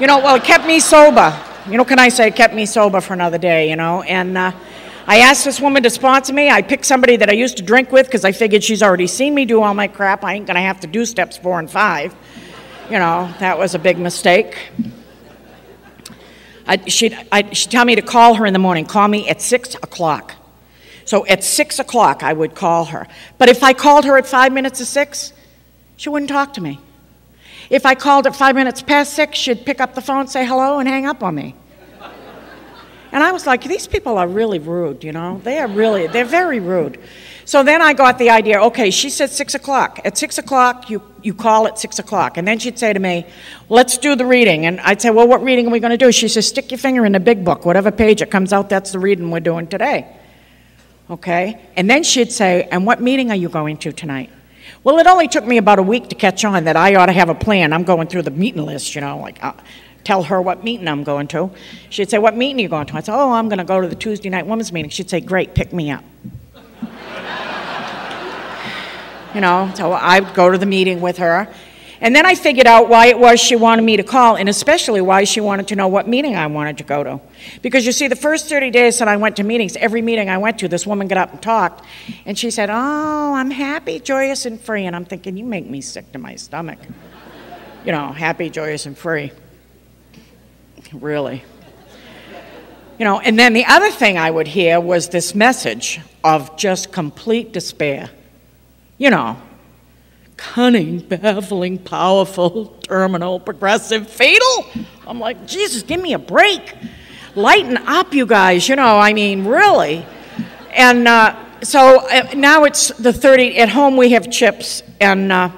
You know, well, it kept me sober. You know, can I say it kept me sober for another day, you know? And uh, I asked this woman to sponsor me. I picked somebody that I used to drink with because I figured she's already seen me do all my crap. I ain't going to have to do steps four and five. You know, that was a big mistake. I, she'd, I, she'd tell me to call her in the morning, call me at 6 o'clock. So at 6 o'clock, I would call her. But if I called her at 5 minutes to 6, she wouldn't talk to me. If I called at 5 minutes past 6, she'd pick up the phone, say hello, and hang up on me. And I was like, these people are really rude, you know? They are really, they're very rude. So then I got the idea okay, she said six o'clock. At six o'clock, you, you call at six o'clock. And then she'd say to me, let's do the reading. And I'd say, well, what reading are we going to do? She says, stick your finger in the big book. Whatever page it comes out, that's the reading we're doing today. Okay? And then she'd say, and what meeting are you going to tonight? Well, it only took me about a week to catch on that I ought to have a plan. I'm going through the meeting list, you know, like uh, tell her what meeting I'm going to. She'd say, What meeting are you going to? I'd say, Oh, I'm going to go to the Tuesday night women's meeting. She'd say, Great, pick me up. you know, so I'd go to the meeting with her. And then I figured out why it was she wanted me to call, and especially why she wanted to know what meeting I wanted to go to. Because you see, the first 30 days that I went to meetings, every meeting I went to, this woman got up and talked, and she said, Oh, I'm happy, joyous, and free. And I'm thinking, You make me sick to my stomach. You know, happy, joyous, and free. Really. You know, and then the other thing I would hear was this message of just complete despair. You know, cunning, baffling, powerful, terminal, progressive, fatal. I'm like, Jesus, give me a break. Lighten up, you guys. You know, I mean, really. And uh, so uh, now it's the 30. At home, we have chips. And, uh,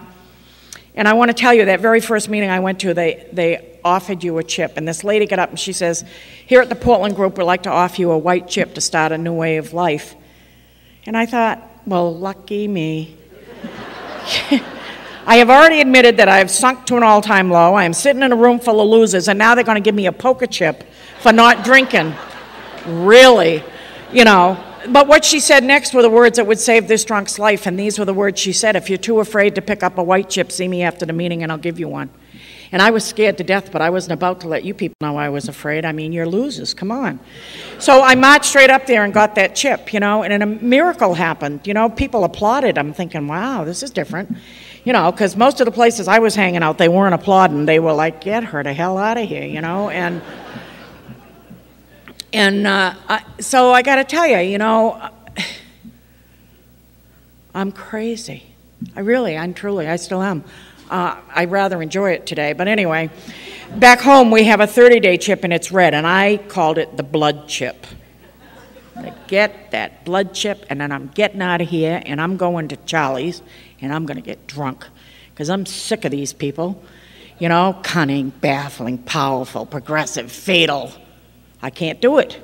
and I want to tell you that very first meeting I went to, they, they offered you a chip. And this lady got up and she says, Here at the Portland Group, we'd like to offer you a white chip to start a new way of life. And I thought, Well, lucky me. I have already admitted that I have sunk to an all time low. I am sitting in a room full of losers, and now they're going to give me a poker chip for not drinking. really? You know. But what she said next were the words that would save this drunk's life, and these were the words she said If you're too afraid to pick up a white chip, see me after the meeting and I'll give you one. And I was scared to death, but I wasn't about to let you people know I was afraid. I mean, you're losers, come on. So I marched straight up there and got that chip, you know, and a miracle happened. You know, people applauded. I'm thinking, wow, this is different. You know, because most of the places I was hanging out, they weren't applauding. They were like, get her the hell out of here, you know, and. And uh, I, so I got to tell you, you know, I'm crazy. I really, I'm truly, I still am. Uh, I rather enjoy it today. But anyway, back home we have a 30 day chip and it's red, and I called it the blood chip. I get that blood chip, and then I'm getting out of here and I'm going to Charlie's and I'm going to get drunk because I'm sick of these people. You know, cunning, baffling, powerful, progressive, fatal. I can't do it.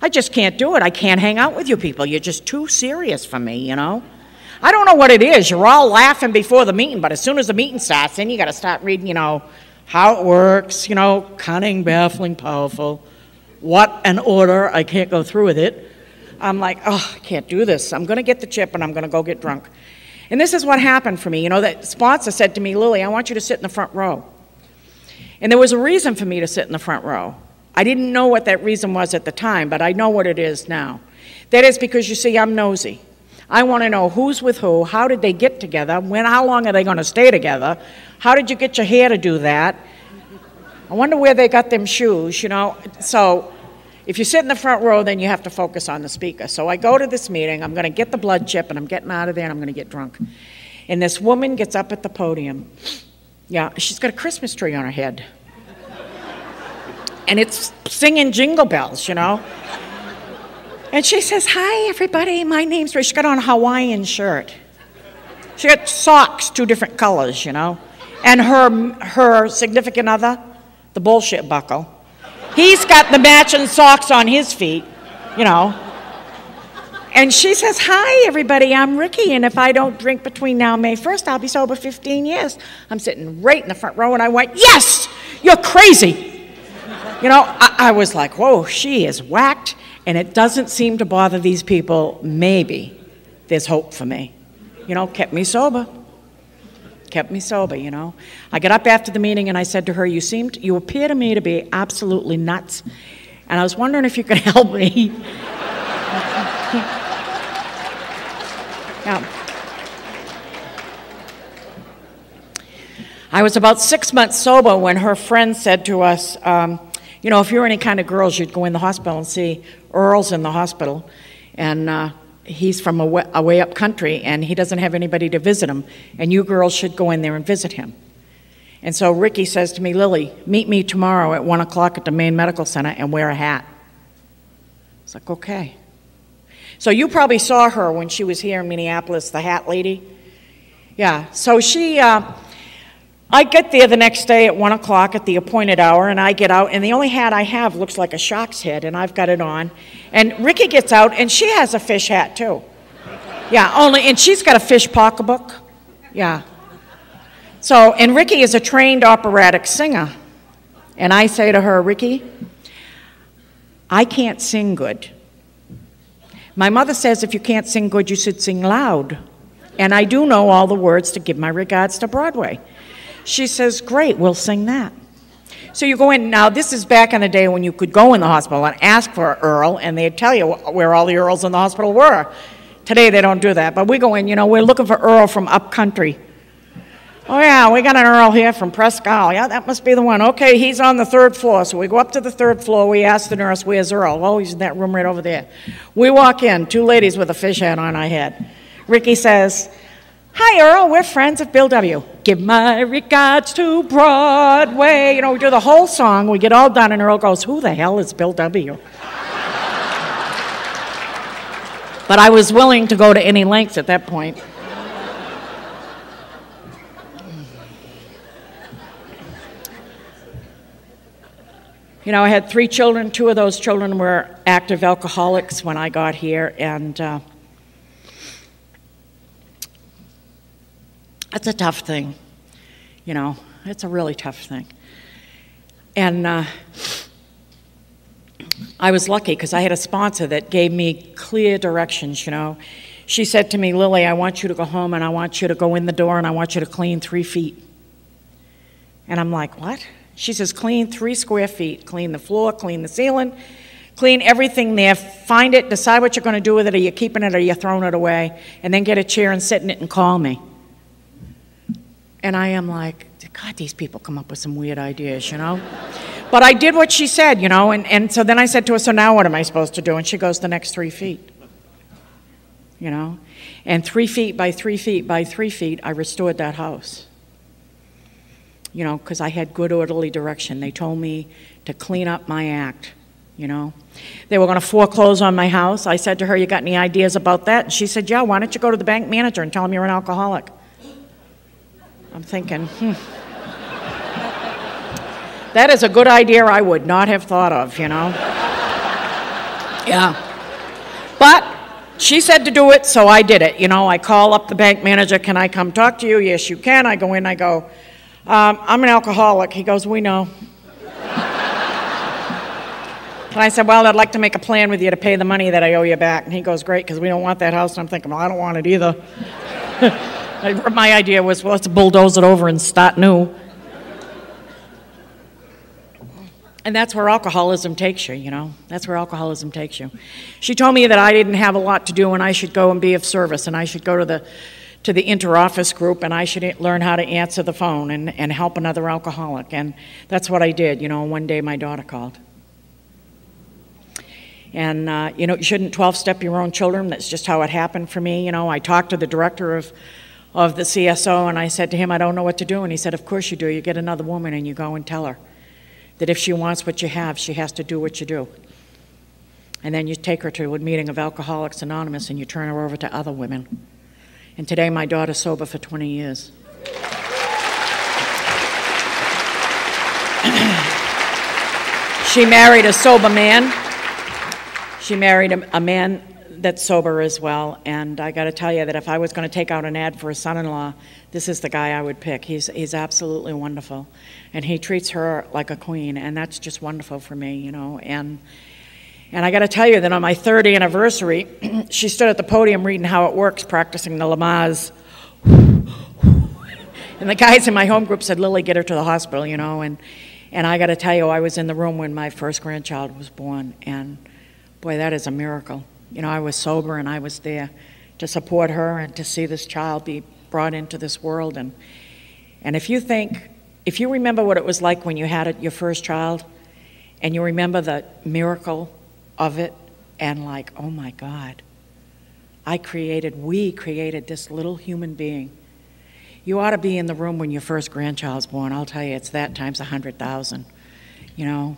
I just can't do it. I can't hang out with you people. You're just too serious for me, you know? I don't know what it is. You're all laughing before the meeting, but as soon as the meeting starts, then you got to start reading, you know, how it works, you know, cunning, baffling, powerful. What an order. I can't go through with it. I'm like, oh, I can't do this. I'm going to get the chip and I'm going to go get drunk. And this is what happened for me. You know, that sponsor said to me, Lily, I want you to sit in the front row. And there was a reason for me to sit in the front row. I didn't know what that reason was at the time, but I know what it is now. That is because you see, I'm nosy. I want to know who's with who, how did they get together, when, how long are they going to stay together, how did you get your hair to do that? I wonder where they got them shoes, you know. So if you sit in the front row, then you have to focus on the speaker. So I go to this meeting, I'm going to get the blood chip, and I'm getting out of there, and I'm going to get drunk. And this woman gets up at the podium. Yeah, she's got a Christmas tree on her head. And it's singing jingle bells, you know. And she says, Hi, everybody, my name's Ray. She got on a Hawaiian shirt. She got socks, two different colors, you know. And her, her significant other, the bullshit buckle, he's got the matching socks on his feet, you know. And she says, Hi, everybody, I'm Ricky, and if I don't drink between now and May 1st, I'll be sober 15 years. I'm sitting right in the front row, and I went, Yes, you're crazy. You know, I, I was like, Whoa, she is whacked and it doesn't seem to bother these people, maybe there's hope for me. You know, kept me sober. Kept me sober, you know. I got up after the meeting and I said to her, You seemed, you appear to me to be absolutely nuts. And I was wondering if you could help me. yeah. I was about six months sober when her friend said to us, um, you know, if you're any kind of girls, you'd go in the hospital and see Earl's in the hospital, and uh, he's from a way, a way up country, and he doesn't have anybody to visit him, and you girls should go in there and visit him. And so Ricky says to me, Lily, meet me tomorrow at 1 o'clock at the main medical center and wear a hat. It's like, okay. So you probably saw her when she was here in Minneapolis, the hat lady. Yeah, so she, uh, I get there the next day at 1 o'clock at the appointed hour, and I get out, and the only hat I have looks like a shark's head, and I've got it on. And Ricky gets out, and she has a fish hat too. Yeah, only, and she's got a fish pocketbook. Yeah. So, and Ricky is a trained operatic singer. And I say to her, Ricky, I can't sing good. My mother says if you can't sing good, you should sing loud. And I do know all the words to give my regards to Broadway. She says, Great, we'll sing that. So you go in. Now, this is back in the day when you could go in the hospital and ask for an Earl, and they'd tell you where all the Earls in the hospital were. Today, they don't do that. But we go in, you know, we're looking for Earl from up country. Oh, yeah, we got an Earl here from Presque Isle. Yeah, that must be the one. Okay, he's on the third floor. So we go up to the third floor. We ask the nurse, Where's Earl? Oh, he's in that room right over there. We walk in, two ladies with a fish hat on our head. Ricky says, Hi, Earl. We're friends of Bill W. Give my regards to Broadway. You know, we do the whole song. We get all done, and Earl goes, Who the hell is Bill W? but I was willing to go to any lengths at that point. You know, I had three children. Two of those children were active alcoholics when I got here, and uh, That's a tough thing. You know, it's a really tough thing. And uh, I was lucky because I had a sponsor that gave me clear directions, you know. She said to me, Lily, I want you to go home and I want you to go in the door and I want you to clean three feet. And I'm like, what? She says, clean three square feet, clean the floor, clean the ceiling, clean everything there, find it, decide what you're going to do with it. Are you keeping it or are you throwing it away? And then get a chair and sit in it and call me. And I am like, God, these people come up with some weird ideas, you know? But I did what she said, you know, and, and so then I said to her, So now what am I supposed to do? And she goes, The next three feet. You know? And three feet by three feet by three feet, I restored that house. You know, because I had good orderly direction. They told me to clean up my act, you know. They were going to foreclose on my house. I said to her, You got any ideas about that? And she said, Yeah, why don't you go to the bank manager and tell him you're an alcoholic? I'm thinking, hmm. That is a good idea I would not have thought of, you know. Yeah. But she said to do it, so I did it. You know, I call up the bank manager, can I come talk to you? Yes, you can. I go in, I go, um, I'm an alcoholic. He goes, we know. and I said, well, I'd like to make a plan with you to pay the money that I owe you back. And he goes, great, because we don't want that house. And I'm thinking, well, I don't want it either. My idea was, well, let's bulldoze it over and start new. And that's where alcoholism takes you, you know. That's where alcoholism takes you. She told me that I didn't have a lot to do and I should go and be of service and I should go to the to the interoffice group and I should learn how to answer the phone and, and help another alcoholic. And that's what I did, you know. One day my daughter called. And, uh, you know, you shouldn't 12 step your own children. That's just how it happened for me. You know, I talked to the director of, of the CSO and I said to him, I don't know what to do. And he said, Of course you do. You get another woman and you go and tell her that if she wants what you have, she has to do what you do. And then you take her to a meeting of Alcoholics Anonymous and you turn her over to other women. And today, my daughter's sober for 20 years. she married a sober man. She married a, a man that's sober as well. And I got to tell you that if I was going to take out an ad for a son in law, this is the guy I would pick. He's, he's absolutely wonderful. And he treats her like a queen. And that's just wonderful for me, you know. And, and I got to tell you that on my third anniversary, she stood at the podium reading how it works, practicing the Lamaze. And the guys in my home group said, Lily, get her to the hospital, you know. And, and I got to tell you, I was in the room when my first grandchild was born. And boy, that is a miracle. You know, I was sober and I was there to support her and to see this child be brought into this world. And, and if you think, if you remember what it was like when you had it, your first child, and you remember the miracle of it, and like, oh my God, I created, we created this little human being. You ought to be in the room when your first grandchild's born. I'll tell you, it's that times a 100,000. You know,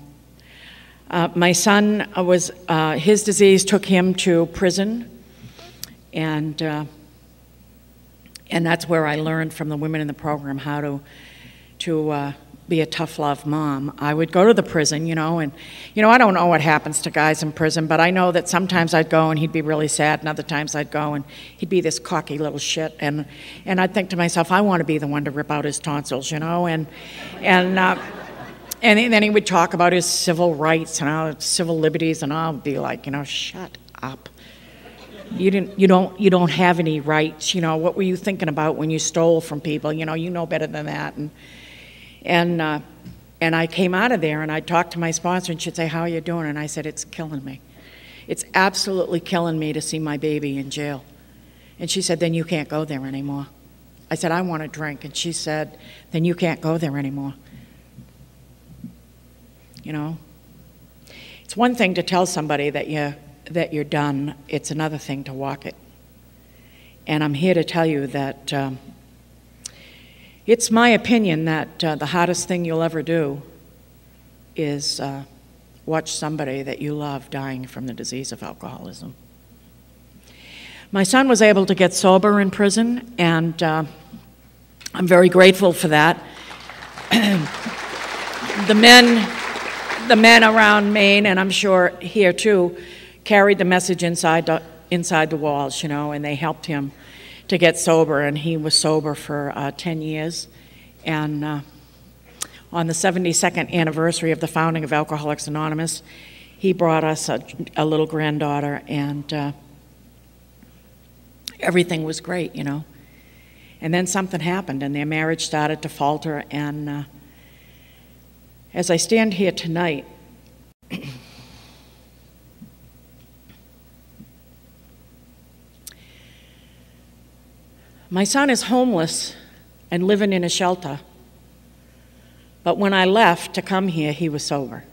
uh, my son was, uh, his disease took him to prison, and, uh, and that's where I learned from the women in the program how to, to uh, be a tough love mom. I would go to the prison, you know, and, you know, I don't know what happens to guys in prison, but I know that sometimes I'd go and he'd be really sad, and other times I'd go and he'd be this cocky little shit, and, and I'd think to myself, I want to be the one to rip out his tonsils, you know, and, and, uh, and then he would talk about his civil rights and all civil liberties, and I'll be like, you know, shut up. You didn't, you don't, you don't have any rights. You know, what were you thinking about when you stole from people? You know, you know better than that. And, and, uh, and I came out of there and I talked to my sponsor, and she'd say, "How are you doing?" And I said, "It's killing me. It's absolutely killing me to see my baby in jail." And she said, "Then you can't go there anymore." I said, "I want a drink," and she said, "Then you can't go there anymore." You know. It's one thing to tell somebody that you that you're done. It's another thing to walk it. And I'm here to tell you that um, it's my opinion that uh, the hardest thing you'll ever do is uh, watch somebody that you love dying from the disease of alcoholism. My son was able to get sober in prison, and uh, I'm very grateful for that. the men the men around Maine, and I'm sure here too, carried the message inside the, inside the walls, you know, and they helped him to get sober, and he was sober for uh, 10 years. And uh, on the 72nd anniversary of the founding of Alcoholics Anonymous, he brought us a, a little granddaughter, and uh, everything was great, you know. And then something happened, and their marriage started to falter. And uh, as I stand here tonight, my son is homeless and living in a shelter. But when I left to come here, he was sober.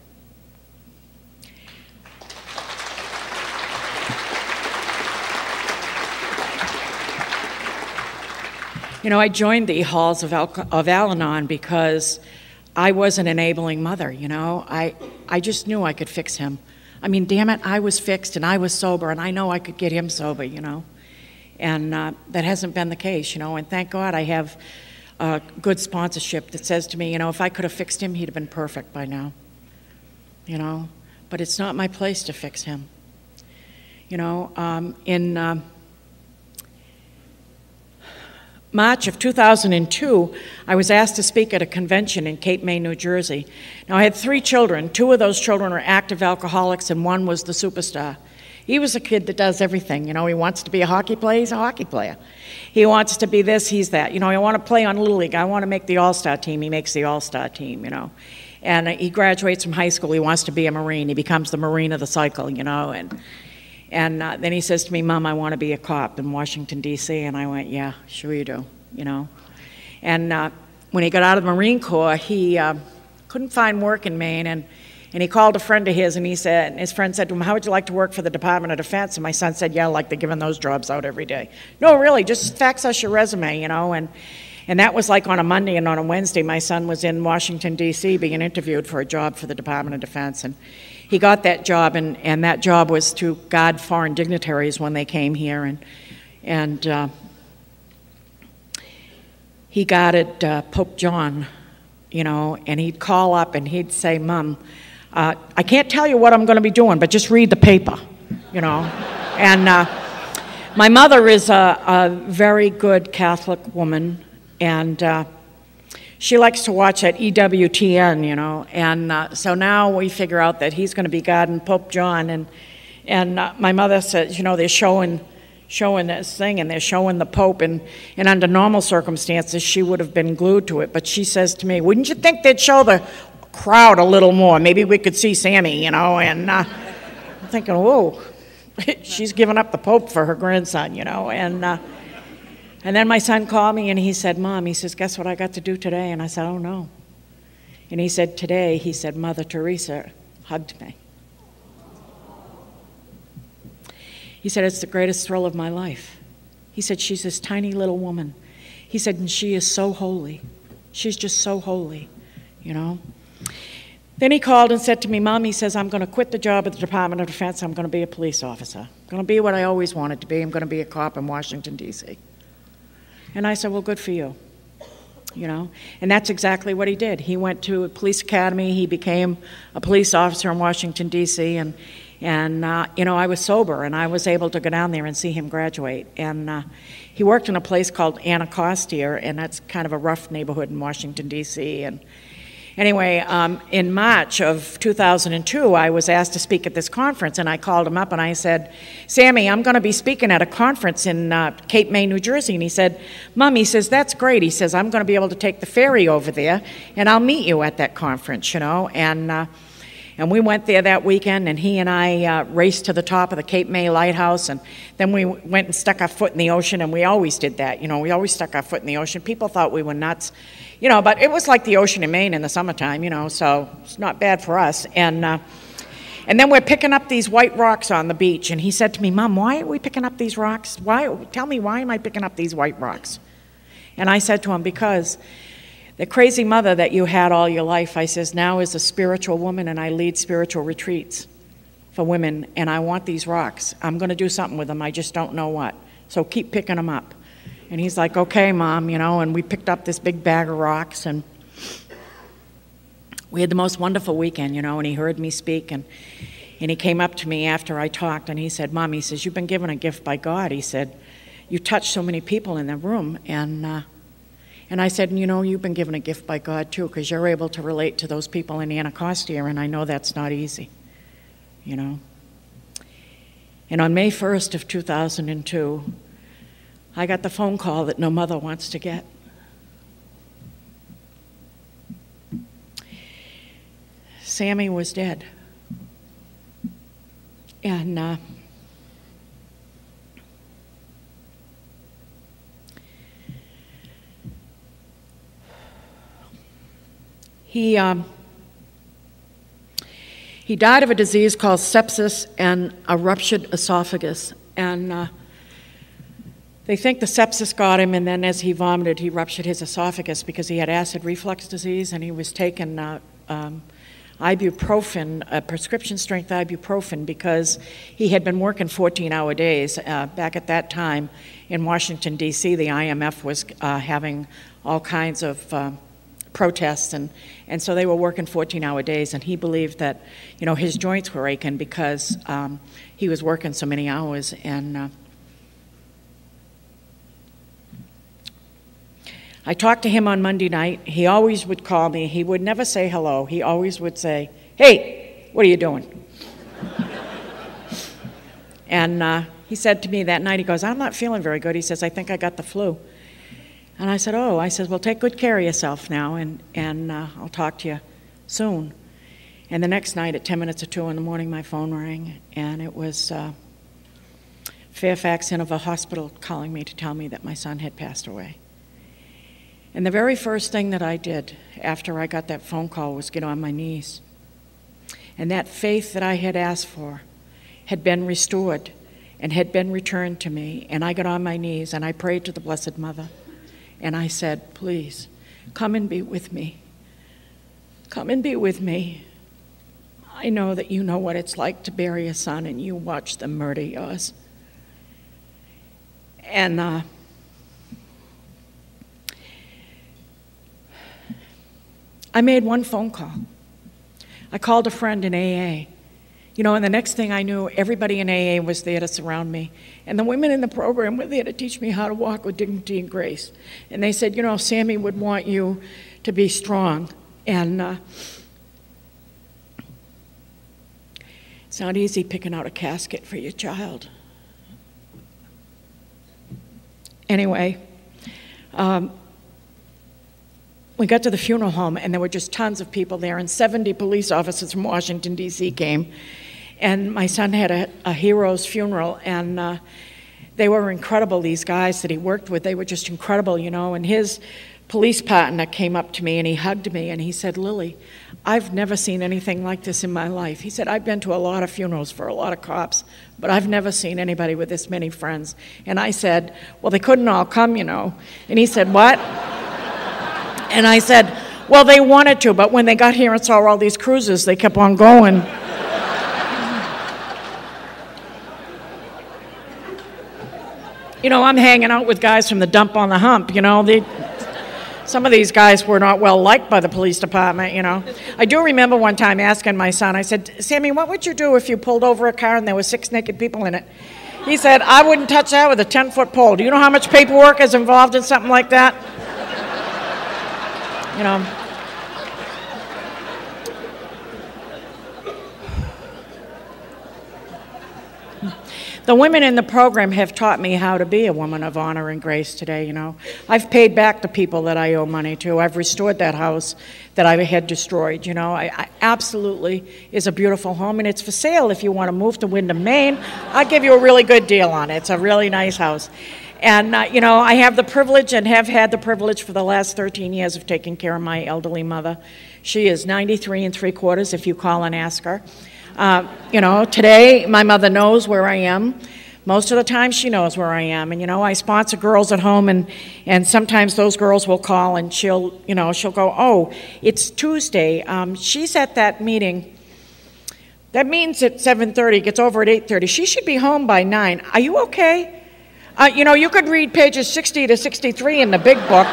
You know, I joined the halls of, Al- of Al Anon because I was an enabling mother, you know. I, I just knew I could fix him. I mean, damn it, I was fixed and I was sober, and I know I could get him sober, you know. And uh, that hasn't been the case, you know. And thank God I have a good sponsorship that says to me, you know, if I could have fixed him, he'd have been perfect by now, you know. But it's not my place to fix him. You know, um, in. Um, March of 2002, I was asked to speak at a convention in Cape May, New Jersey. Now, I had three children. Two of those children were active alcoholics, and one was the superstar. He was a kid that does everything. You know, he wants to be a hockey player, he's a hockey player. He wants to be this, he's that. You know, I want to play on Little League, I want to make the All Star team, he makes the All Star team, you know. And he graduates from high school, he wants to be a Marine, he becomes the Marine of the cycle, you know. And, and uh, then he says to me, Mom, I want to be a cop in Washington, D.C. And I went, Yeah, sure you do, you know. And uh, when he got out of the Marine Corps, he uh, couldn't find work in Maine. And, and he called a friend of his, and he said, and his friend said to him, How would you like to work for the Department of Defense? And my son said, Yeah, like they're giving those jobs out every day. No, really, just fax us your resume, you know. And, and that was like on a Monday and on a Wednesday, my son was in Washington, D.C., being interviewed for a job for the Department of Defense. And he got that job, and, and that job was to guard foreign dignitaries when they came here. And, and uh, he guarded uh, Pope John, you know, and he'd call up and he'd say, Mom, uh, I can't tell you what I'm going to be doing, but just read the paper, you know. and uh, my mother is a, a, very good Catholic woman, and uh, she likes to watch at EWTN, you know, and uh, so now we figure out that he's going to be God and Pope John, and and uh, my mother says, you know, they're showing showing this thing and they're showing the Pope, and and under normal circumstances she would have been glued to it, but she says to me, wouldn't you think they'd show the crowd a little more? Maybe we could see Sammy, you know, and uh, I'm thinking, whoa, she's giving up the Pope for her grandson, you know, and. And then my son called me and he said, Mom, he says, guess what I got to do today? And I said, Oh no. And he said, Today, he said, Mother Teresa hugged me. He said, It's the greatest thrill of my life. He said, She's this tiny little woman. He said, And she is so holy. She's just so holy, you know? Then he called and said to me, Mom, he says, I'm going to quit the job at the Department of Defense. I'm going to be a police officer. I'm going to be what I always wanted to be. I'm going to be a cop in Washington, D.C. And I said, Well, good for you. You know, and that's exactly what he did. He went to a police academy. He became a police officer in Washington D.C. and and uh, you know I was sober and I was able to go down there and see him graduate. And uh, he worked in a place called Anacostia, and that's kind of a rough neighborhood in Washington D.C. And Anyway, um, in March of 2002, I was asked to speak at this conference, and I called him up and I said, Sammy, I'm going to be speaking at a conference in uh, Cape May, New Jersey. And he said, Mom, he says, that's great. He says, I'm going to be able to take the ferry over there, and I'll meet you at that conference, you know. And, uh, and we went there that weekend, and he and I uh, raced to the top of the Cape May Lighthouse, and then we went and stuck our foot in the ocean, and we always did that, you know. We always stuck our foot in the ocean. People thought we were nuts you know, but it was like the ocean in Maine in the summertime, you know, so it's not bad for us. And, uh, and then we're picking up these white rocks on the beach. And he said to me, Mom, why are we picking up these rocks? Why, tell me, why am I picking up these white rocks? And I said to him, because the crazy mother that you had all your life, I says, now is a spiritual woman and I lead spiritual retreats for women and I want these rocks. I'm going to do something with them. I just don't know what. So keep picking them up. And he's like, okay, mom, you know, and we picked up this big bag of rocks and we had the most wonderful weekend, you know, and he heard me speak and and he came up to me after I talked and he said, Mom, he says, You've been given a gift by God. He said, you touched so many people in the room. And, uh, and I said, you know, you've been given a gift by God too, because you're able to relate to those people in Anacostia, and I know that's not easy, you know. And on May 1st of 2002, I got the phone call that no mother wants to get. Sammy was dead. And uh, he, um, he died of a disease called sepsis and a ruptured esophagus. And uh, they think the sepsis got him, and then as he vomited, he ruptured his esophagus because he had acid reflux disease and he was taking uh, um, ibuprofen, a prescription strength ibuprofen, because he had been working 14 hour days. Uh, back at that time in Washington, D.C., the IMF was uh, having all kinds of uh, protests, and, and so they were working 14 hour days, and he believed that, you know, his joints were aching because um, he was working so many hours. And uh, I talked to him on Monday night. He always would call me. He would never say hello. He always would say, Hey, what are you doing? and uh, he said to me that night, he goes, I'm not feeling very good. He says, I think I got the flu. And I said, Oh, I said, Well, take good care of yourself now, and, and uh, I'll talk to you soon. And the next night at 10 minutes or 2 in the morning, my phone rang, and it was uh, Fairfax Inova Hospital calling me to tell me that my son had passed away. And the very first thing that I did after I got that phone call was get on my knees. And that faith that I had asked for had been restored and had been returned to me. And I got on my knees and I prayed to the Blessed Mother. And I said, Please, come and be with me. Come and be with me. I know that you know what it's like to bury a son and you watch them murder yours. And uh, I made one phone call. I called a friend in AA. You know, and the next thing I knew, everybody in AA was there to surround me. And the women in the program were there to teach me how to walk with dignity and grace. And they said, you know, Sammy would want you to be strong. And uh, it's not easy picking out a casket for your child. Anyway, um, we got to the funeral home, and there were just tons of people there, and 70 police officers from Washington, D.C. came. And my son had a, a hero's funeral, and uh, they were incredible, these guys that he worked with. They were just incredible, you know. And his police partner came up to me and he hugged me and he said, Lily, I've never seen anything like this in my life. He said, I've been to a lot of funerals for a lot of cops, but I've never seen anybody with this many friends. And I said, Well, they couldn't all come, you know. And he said, What? And I said, Well, they wanted to, but when they got here and saw all these cruises, they kept on going. you know, I'm hanging out with guys from the dump on the hump, you know. They, some of these guys were not well liked by the police department, you know. I do remember one time asking my son, I said, Sammy, what would you do if you pulled over a car and there were six naked people in it? He said, I wouldn't touch that with a 10 foot pole. Do you know how much paperwork is involved in something like that? You know. The women in the program have taught me how to be a woman of honor and grace today, you know. I've paid back the people that I owe money to. I've restored that house that I had destroyed, you know. I, I absolutely is a beautiful home, and it's for sale if you want to move to Windham, Maine. I'll give you a really good deal on it. It's a really nice house. And, uh, you know, I have the privilege and have had the privilege for the last 13 years of taking care of my elderly mother. She is 93 and three quarters if you call and ask her. Uh, you know, today my mother knows where I am. Most of the time she knows where I am. And, you know, I sponsor girls at home and, and sometimes those girls will call and she'll, you know, she'll go, oh, it's Tuesday. Um, she's at that meeting. That means at 7.30, gets over at 8.30. She should be home by 9. Are you okay? Uh, you know, you could read pages 60 to 63 in the big book.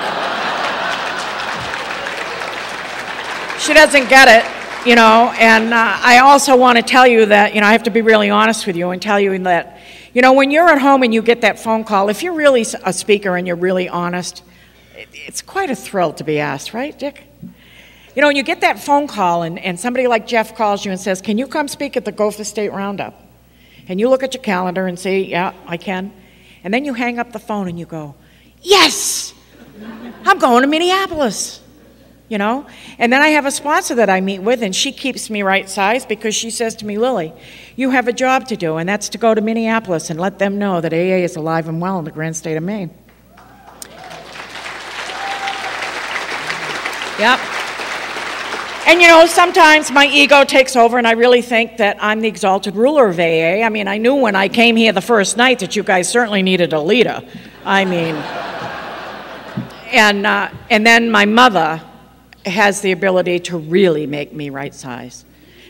she doesn't get it, you know, and uh, I also want to tell you that, you know, I have to be really honest with you and tell you that, You know, when you're at home and you get that phone call, if you're really a speaker and you're really honest, it's quite a thrill to be asked, right, Dick? You know, when you get that phone call and, and somebody like Jeff calls you and says, Can you come speak at the Gopher State Roundup? And you look at your calendar and say, Yeah, I can. And then you hang up the phone and you go, Yes! I'm going to Minneapolis you know? And then I have a sponsor that I meet with, and she keeps me right size because she says to me, Lily, you have a job to do, and that's to go to Minneapolis and let them know that AA is alive and well in the grand state of Maine. Yep. And you know, sometimes my ego takes over, and I really think that I'm the exalted ruler of AA. I mean, I knew when I came here the first night that you guys certainly needed a leader. I mean, and, uh, and then my mother, has the ability to really make me right size.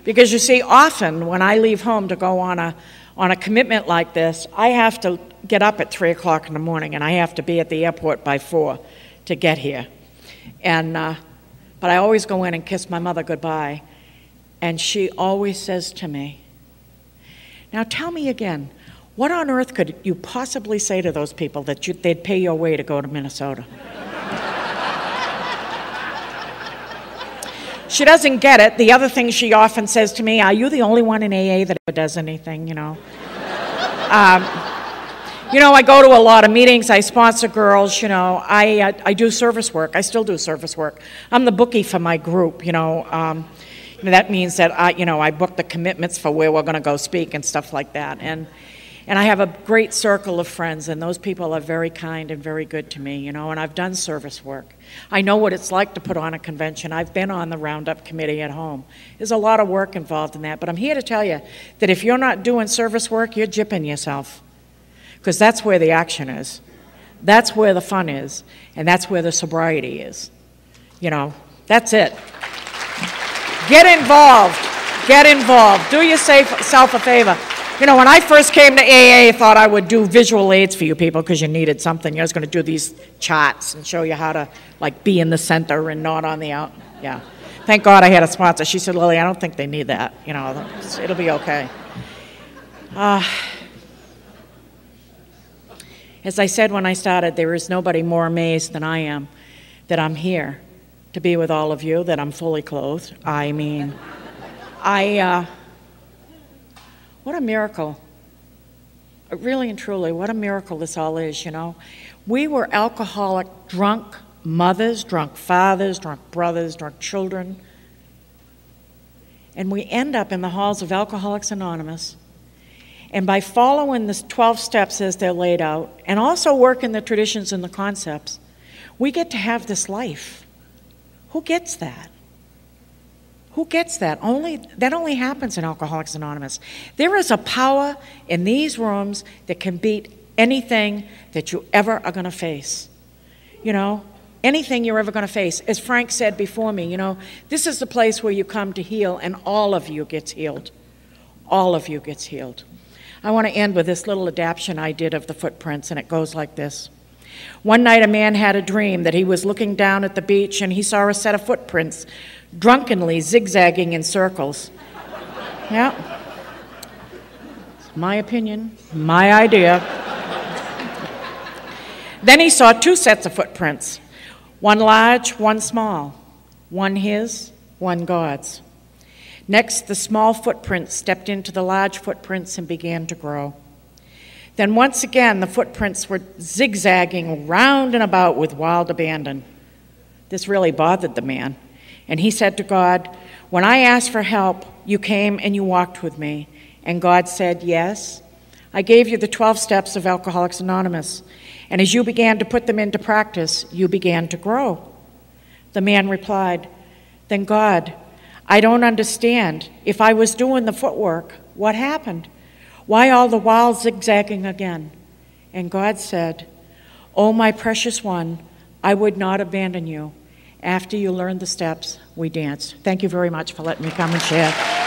Because you see, often when I leave home to go on a, on a commitment like this, I have to get up at 3 o'clock in the morning and I have to be at the airport by 4 to get here. And, uh, but I always go in and kiss my mother goodbye. And she always says to me, Now tell me again, what on earth could you possibly say to those people that you, they'd pay your way to go to Minnesota? She doesn't get it. The other thing she often says to me, Are you the only one in AA that ever does anything, you know? um, you know, I go to a lot of meetings, I sponsor girls, you know, I, uh, I do service work. I still do service work. I'm the bookie for my group, you know. Um, you know that means that I, you know, I book the commitments for where we're going to go speak and stuff like that. And and I have a great circle of friends, and those people are very kind and very good to me, you know, and I've done service work. I know what it's like to put on a convention. I've been on the Roundup committee at home. There's a lot of work involved in that, but I'm here to tell you that if you're not doing service work, you're jipping yourself, because that's where the action is. That's where the fun is, and that's where the sobriety is. You know, that's it. Get involved. Get involved. Do yourself a favor. You know, when I first came to AA, I thought I would do visual aids for you people because you needed something. I was going to do these charts and show you how to, like, be in the center and not on the out. Yeah. Thank God I had a sponsor. She said, Lilly, I don't think they need that. You know, it'll be okay. Uh, as I said when I started, there is nobody more amazed than I am that I'm here to be with all of you, that I'm fully clothed. I mean, I. Uh, what a miracle. Really and truly, what a miracle this all is, you know. We were alcoholic, drunk mothers, drunk fathers, drunk brothers, drunk children. And we end up in the halls of Alcoholics Anonymous. And by following the 12 steps as they're laid out, and also working the traditions and the concepts, we get to have this life. Who gets that? Who gets that? Only that only happens in Alcoholics Anonymous. There is a power in these rooms that can beat anything that you ever are going to face. You know, anything you're ever going to face. As Frank said before me, you know, this is the place where you come to heal, and all of you gets healed. All of you gets healed. I want to end with this little adaptation I did of the footprints, and it goes like this. One night, a man had a dream that he was looking down at the beach and he saw a set of footprints drunkenly zigzagging in circles. Yeah. It's my opinion, my idea. then he saw two sets of footprints one large, one small, one his, one God's. Next, the small footprints stepped into the large footprints and began to grow. Then, once again, the footprints were zigzagging round and about with wild abandon. This really bothered the man. And he said to God, When I asked for help, you came and you walked with me. And God said, Yes. I gave you the 12 steps of Alcoholics Anonymous. And as you began to put them into practice, you began to grow. The man replied, Then God, I don't understand. If I was doing the footwork, what happened? Why all the while zigzagging again? And God said, Oh, my precious one, I would not abandon you. After you learn the steps, we dance. Thank you very much for letting me come and share.